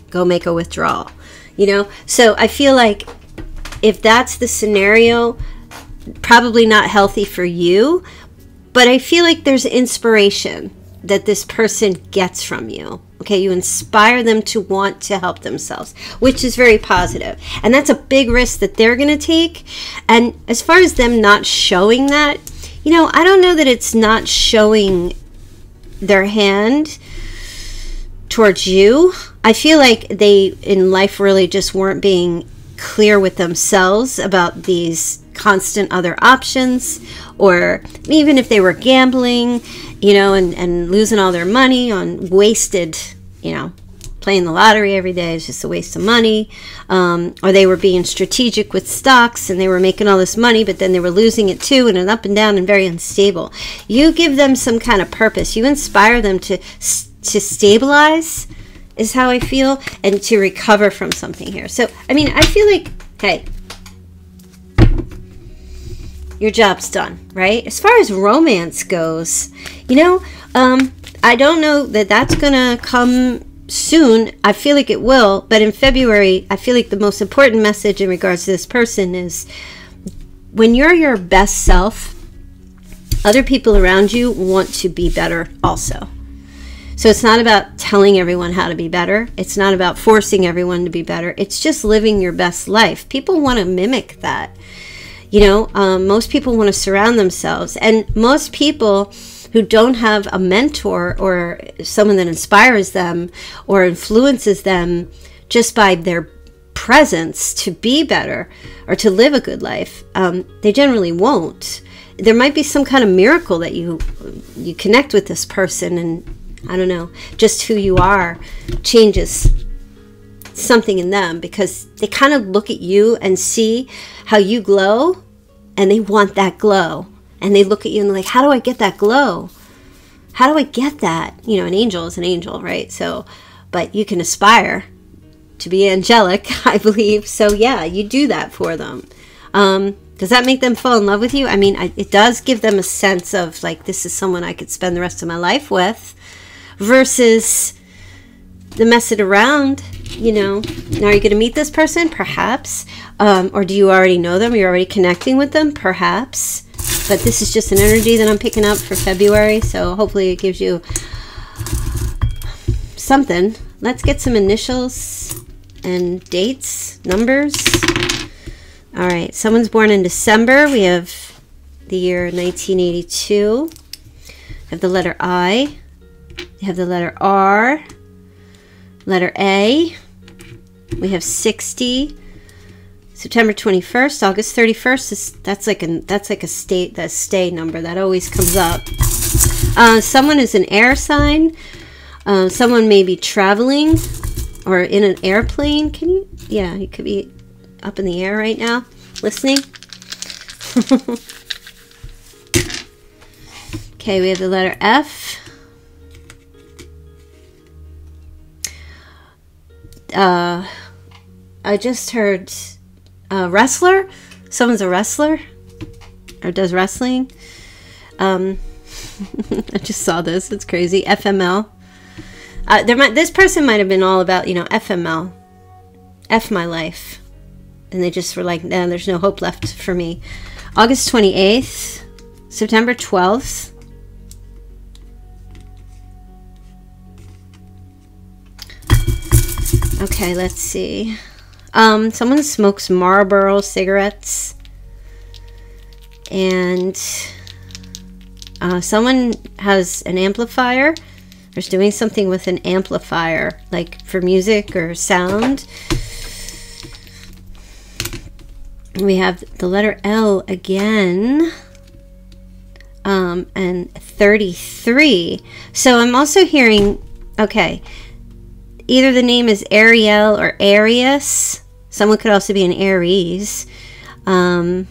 Go make a withdrawal. You know? So I feel like if that's the scenario, probably not healthy for you, but I feel like there's inspiration that this person gets from you. Okay, you inspire them to want to help themselves, which is very positive. And that's a big risk that they're going to take. And as far as them not showing that, you know, I don't know that it's not showing their hand towards you. I feel like they in life really just weren't being clear with themselves about these constant other options or even if they were gambling you know and, and losing all their money on wasted you know playing the lottery every day is just a waste of money. Um, or they were being strategic with stocks and they were making all this money but then they were losing it too and up and down and very unstable. You give them some kind of purpose. You inspire them to to stabilize is how i feel and to recover from something here so i mean i feel like hey your job's done, right? As far as romance goes, you know, um, I don't know that that's going to come soon. I feel like it will, but in February, I feel like the most important message in regards to this person is when you're your best self, other people around you want to be better also. So it's not about telling everyone how to be better. It's not about forcing everyone to be better. It's just living your best life. People want to mimic that. You know, um, most people want to surround themselves, and most people who don't have a mentor or someone that inspires them or influences them just by their presence to be better or to live a good life, um, they generally won't. There might be some kind of miracle that you you connect with this person, and I don't know, just who you are changes something in them because they kind of look at you and see how you glow and they want that glow. And they look at you and they're like, how do I get that glow? How do I get that? You know, an angel is an angel, right? So, but you can aspire to be angelic, I believe. So, yeah, you do that for them. Um, does that make them fall in love with you? I mean, I, it does give them a sense of like, this is someone I could spend the rest of my life with versus the mess it around you know. Now are you going to meet this person? Perhaps. Um, or do you already know them? You're already connecting with them? Perhaps. But this is just an energy that i'm picking up for february so hopefully it gives you something. Let's get some initials and dates numbers. All right someone's born in december. We have the year 1982 we have the letter i we have the letter r letter a we have 60 September 21st, August 31st is that's like a that's like a state that stay number that always comes up. Uh, someone is an air sign. Uh, someone may be traveling or in an airplane. Can you? Yeah, you could be up in the air right now, listening. okay, we have the letter F. Uh, I just heard a wrestler. Someone's a wrestler or does wrestling. Um, I just saw this. It's crazy. FML. Uh, there might this person might have been all about you know FML, F my life, and they just were like, nah, there's no hope left for me. August twenty eighth, September twelfth. Okay, let's see. Um, someone smokes Marlboro cigarettes. And uh, someone has an amplifier There's doing something with an amplifier, like for music or sound. We have the letter L again. Um, and 33. So I'm also hearing, okay, either the name is Ariel or Arius. Someone could also be an Aries. Um,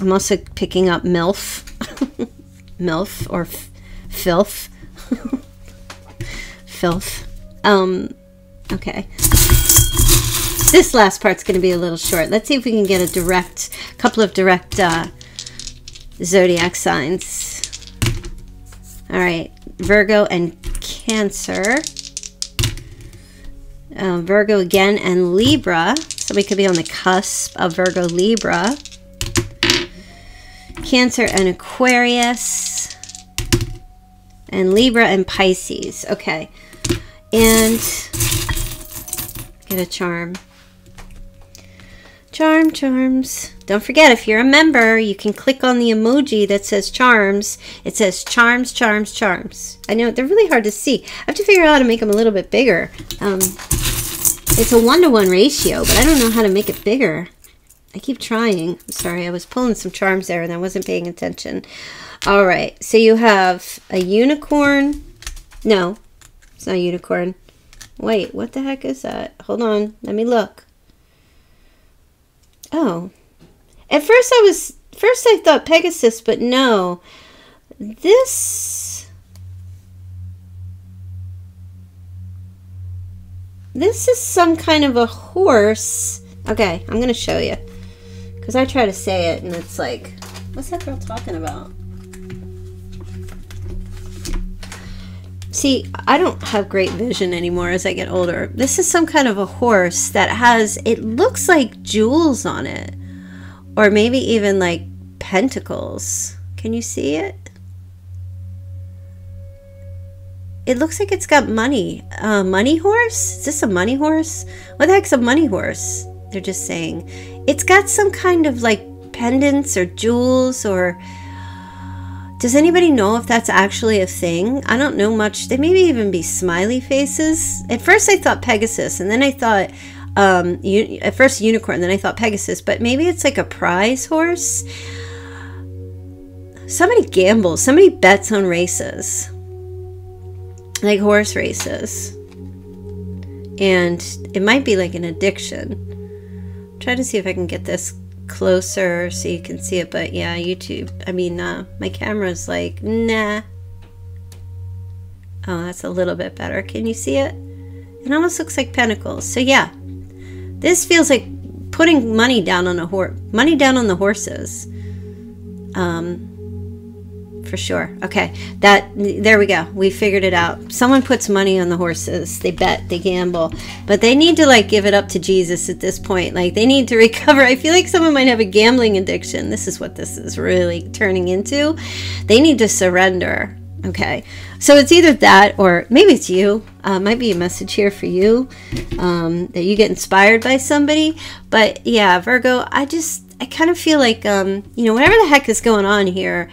I'm also picking up MILF. MILF or filth. filth. Um, okay. This last part's going to be a little short. Let's see if we can get a direct, couple of direct uh, zodiac signs. All right, Virgo and Cancer. Uh, Virgo again and Libra. So we could be on the cusp of Virgo Libra. Cancer and Aquarius. And Libra and Pisces. Okay. And get a charm. Charm, charms. Don't forget, if you're a member, you can click on the emoji that says charms. It says charms, charms, charms. I know they're really hard to see. I have to figure out how to make them a little bit bigger. Um, it's a one-to-one ratio, but I don't know how to make it bigger. I keep trying. I'm sorry, I was pulling some charms there and I wasn't paying attention. All right, so you have a unicorn. No, it's not a unicorn. Wait, what the heck is that? Hold on, let me look. Oh, at first I was, first I thought Pegasus, but no. This, this is some kind of a horse. Okay, I'm going to show you. Because I try to say it and it's like, what's that girl talking about? See, I don't have great vision anymore as I get older. This is some kind of a horse that has, it looks like jewels on it. Or maybe even like pentacles. Can you see it? It looks like it's got money. A money horse? Is this a money horse? What the heck's a money horse? They're just saying. It's got some kind of like pendants or jewels or... Does anybody know if that's actually a thing? I don't know much. They maybe even be smiley faces. At first I thought Pegasus and then I thought um, at first unicorn, then I thought Pegasus, but maybe it's like a prize horse. Somebody gambles, somebody bets on races, like horse races. And it might be like an addiction. Try to see if I can get this closer so you can see it, but yeah, YouTube. I mean, uh, my camera's like, nah. Oh, that's a little bit better. Can you see it? It almost looks like pentacles. So yeah, this feels like putting money down on a horse, money down on the horses. Um, for sure. Okay, that there we go. We figured it out. Someone puts money on the horses. They bet, they gamble, but they need to like give it up to Jesus at this point. Like they need to recover. I feel like someone might have a gambling addiction. This is what this is really turning into. They need to surrender. Okay, so it's either that or maybe it's you. Uh, might be a message here for you um, that you get inspired by somebody. But yeah, Virgo, I just, I kind of feel like, um, you know, whatever the heck is going on here,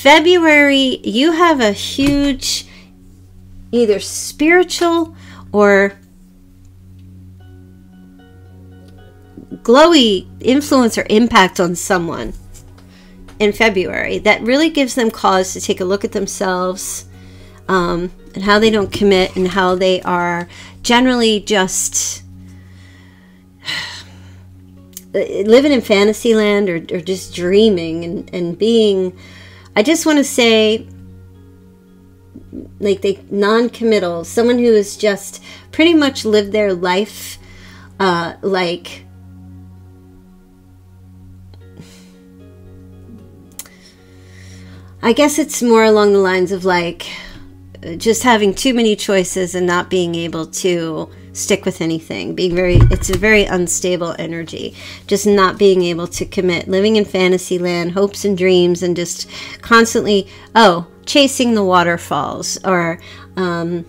February, you have a huge either spiritual or glowy influence or impact on someone in February that really gives them cause to take a look at themselves um, and how they don't commit and how they are generally just living in fantasy land or, or just dreaming and, and being i just want to say like they non-committal someone who has just pretty much lived their life uh, like I guess it's more along the lines of like just having too many choices and not being able to stick with anything being very it's a very unstable energy. Just not being able to commit. Living in fantasy land hopes and dreams and just constantly oh chasing the waterfalls or um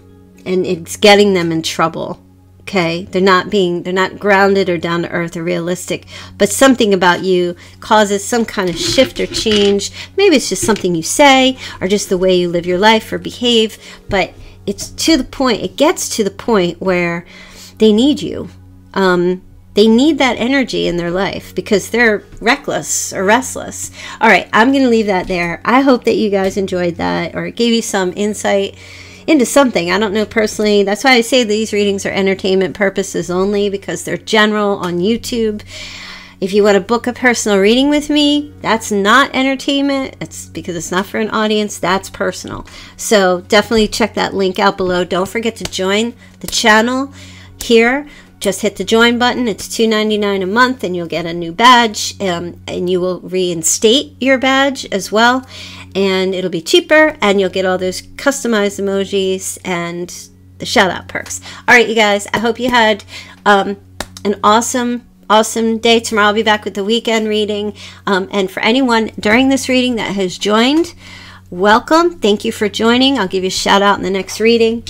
and it's getting them in trouble okay? They're not being they're not grounded or down to earth or realistic but something about you causes some kind of shift or change. Maybe it's just something you say or just the way you live your life or behave but it's to the point, it gets to the point where they need you. Um, they need that energy in their life because they're reckless or restless. All right, I'm going to leave that there. I hope that you guys enjoyed that or it gave you some insight into something. I don't know personally. That's why I say these readings are entertainment purposes only because they're general on YouTube. If you want to book a personal reading with me, that's not entertainment. It's because it's not for an audience, that's personal. So definitely check that link out below. Don't forget to join the channel here. Just hit the join button. It's $2.99 a month, and you'll get a new badge, um, and you will reinstate your badge as well. And it'll be cheaper, and you'll get all those customized emojis and the shout out perks. All right, you guys, I hope you had um, an awesome awesome day. Tomorrow I'll be back with the weekend reading. Um, and for anyone during this reading that has joined, welcome. Thank you for joining. I'll give you a shout out in the next reading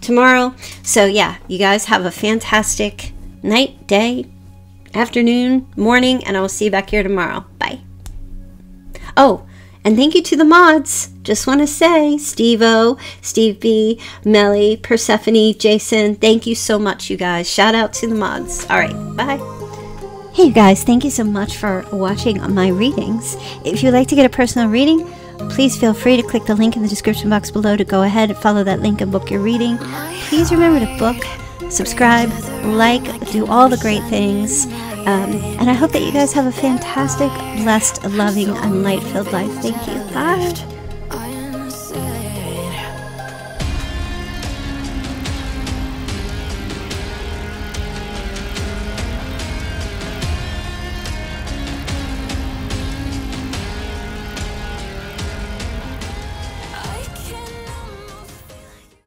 tomorrow. So, yeah, you guys have a fantastic night, day, afternoon, morning, and I will see you back here tomorrow. Bye. Oh, and thank you to the mods. Just want to say, Steve O, Steve B, Melly, Persephone, Jason, thank you so much, you guys. Shout out to the mods. All right, bye. Hey, guys, thank you so much for watching my readings. If you'd like to get a personal reading, please feel free to click the link in the description box below to go ahead and follow that link and book your reading. Please remember to book, subscribe, like, do all the great things. Um, and I hope that you guys have a fantastic, blessed, loving, and light filled life. Thank you. Bye.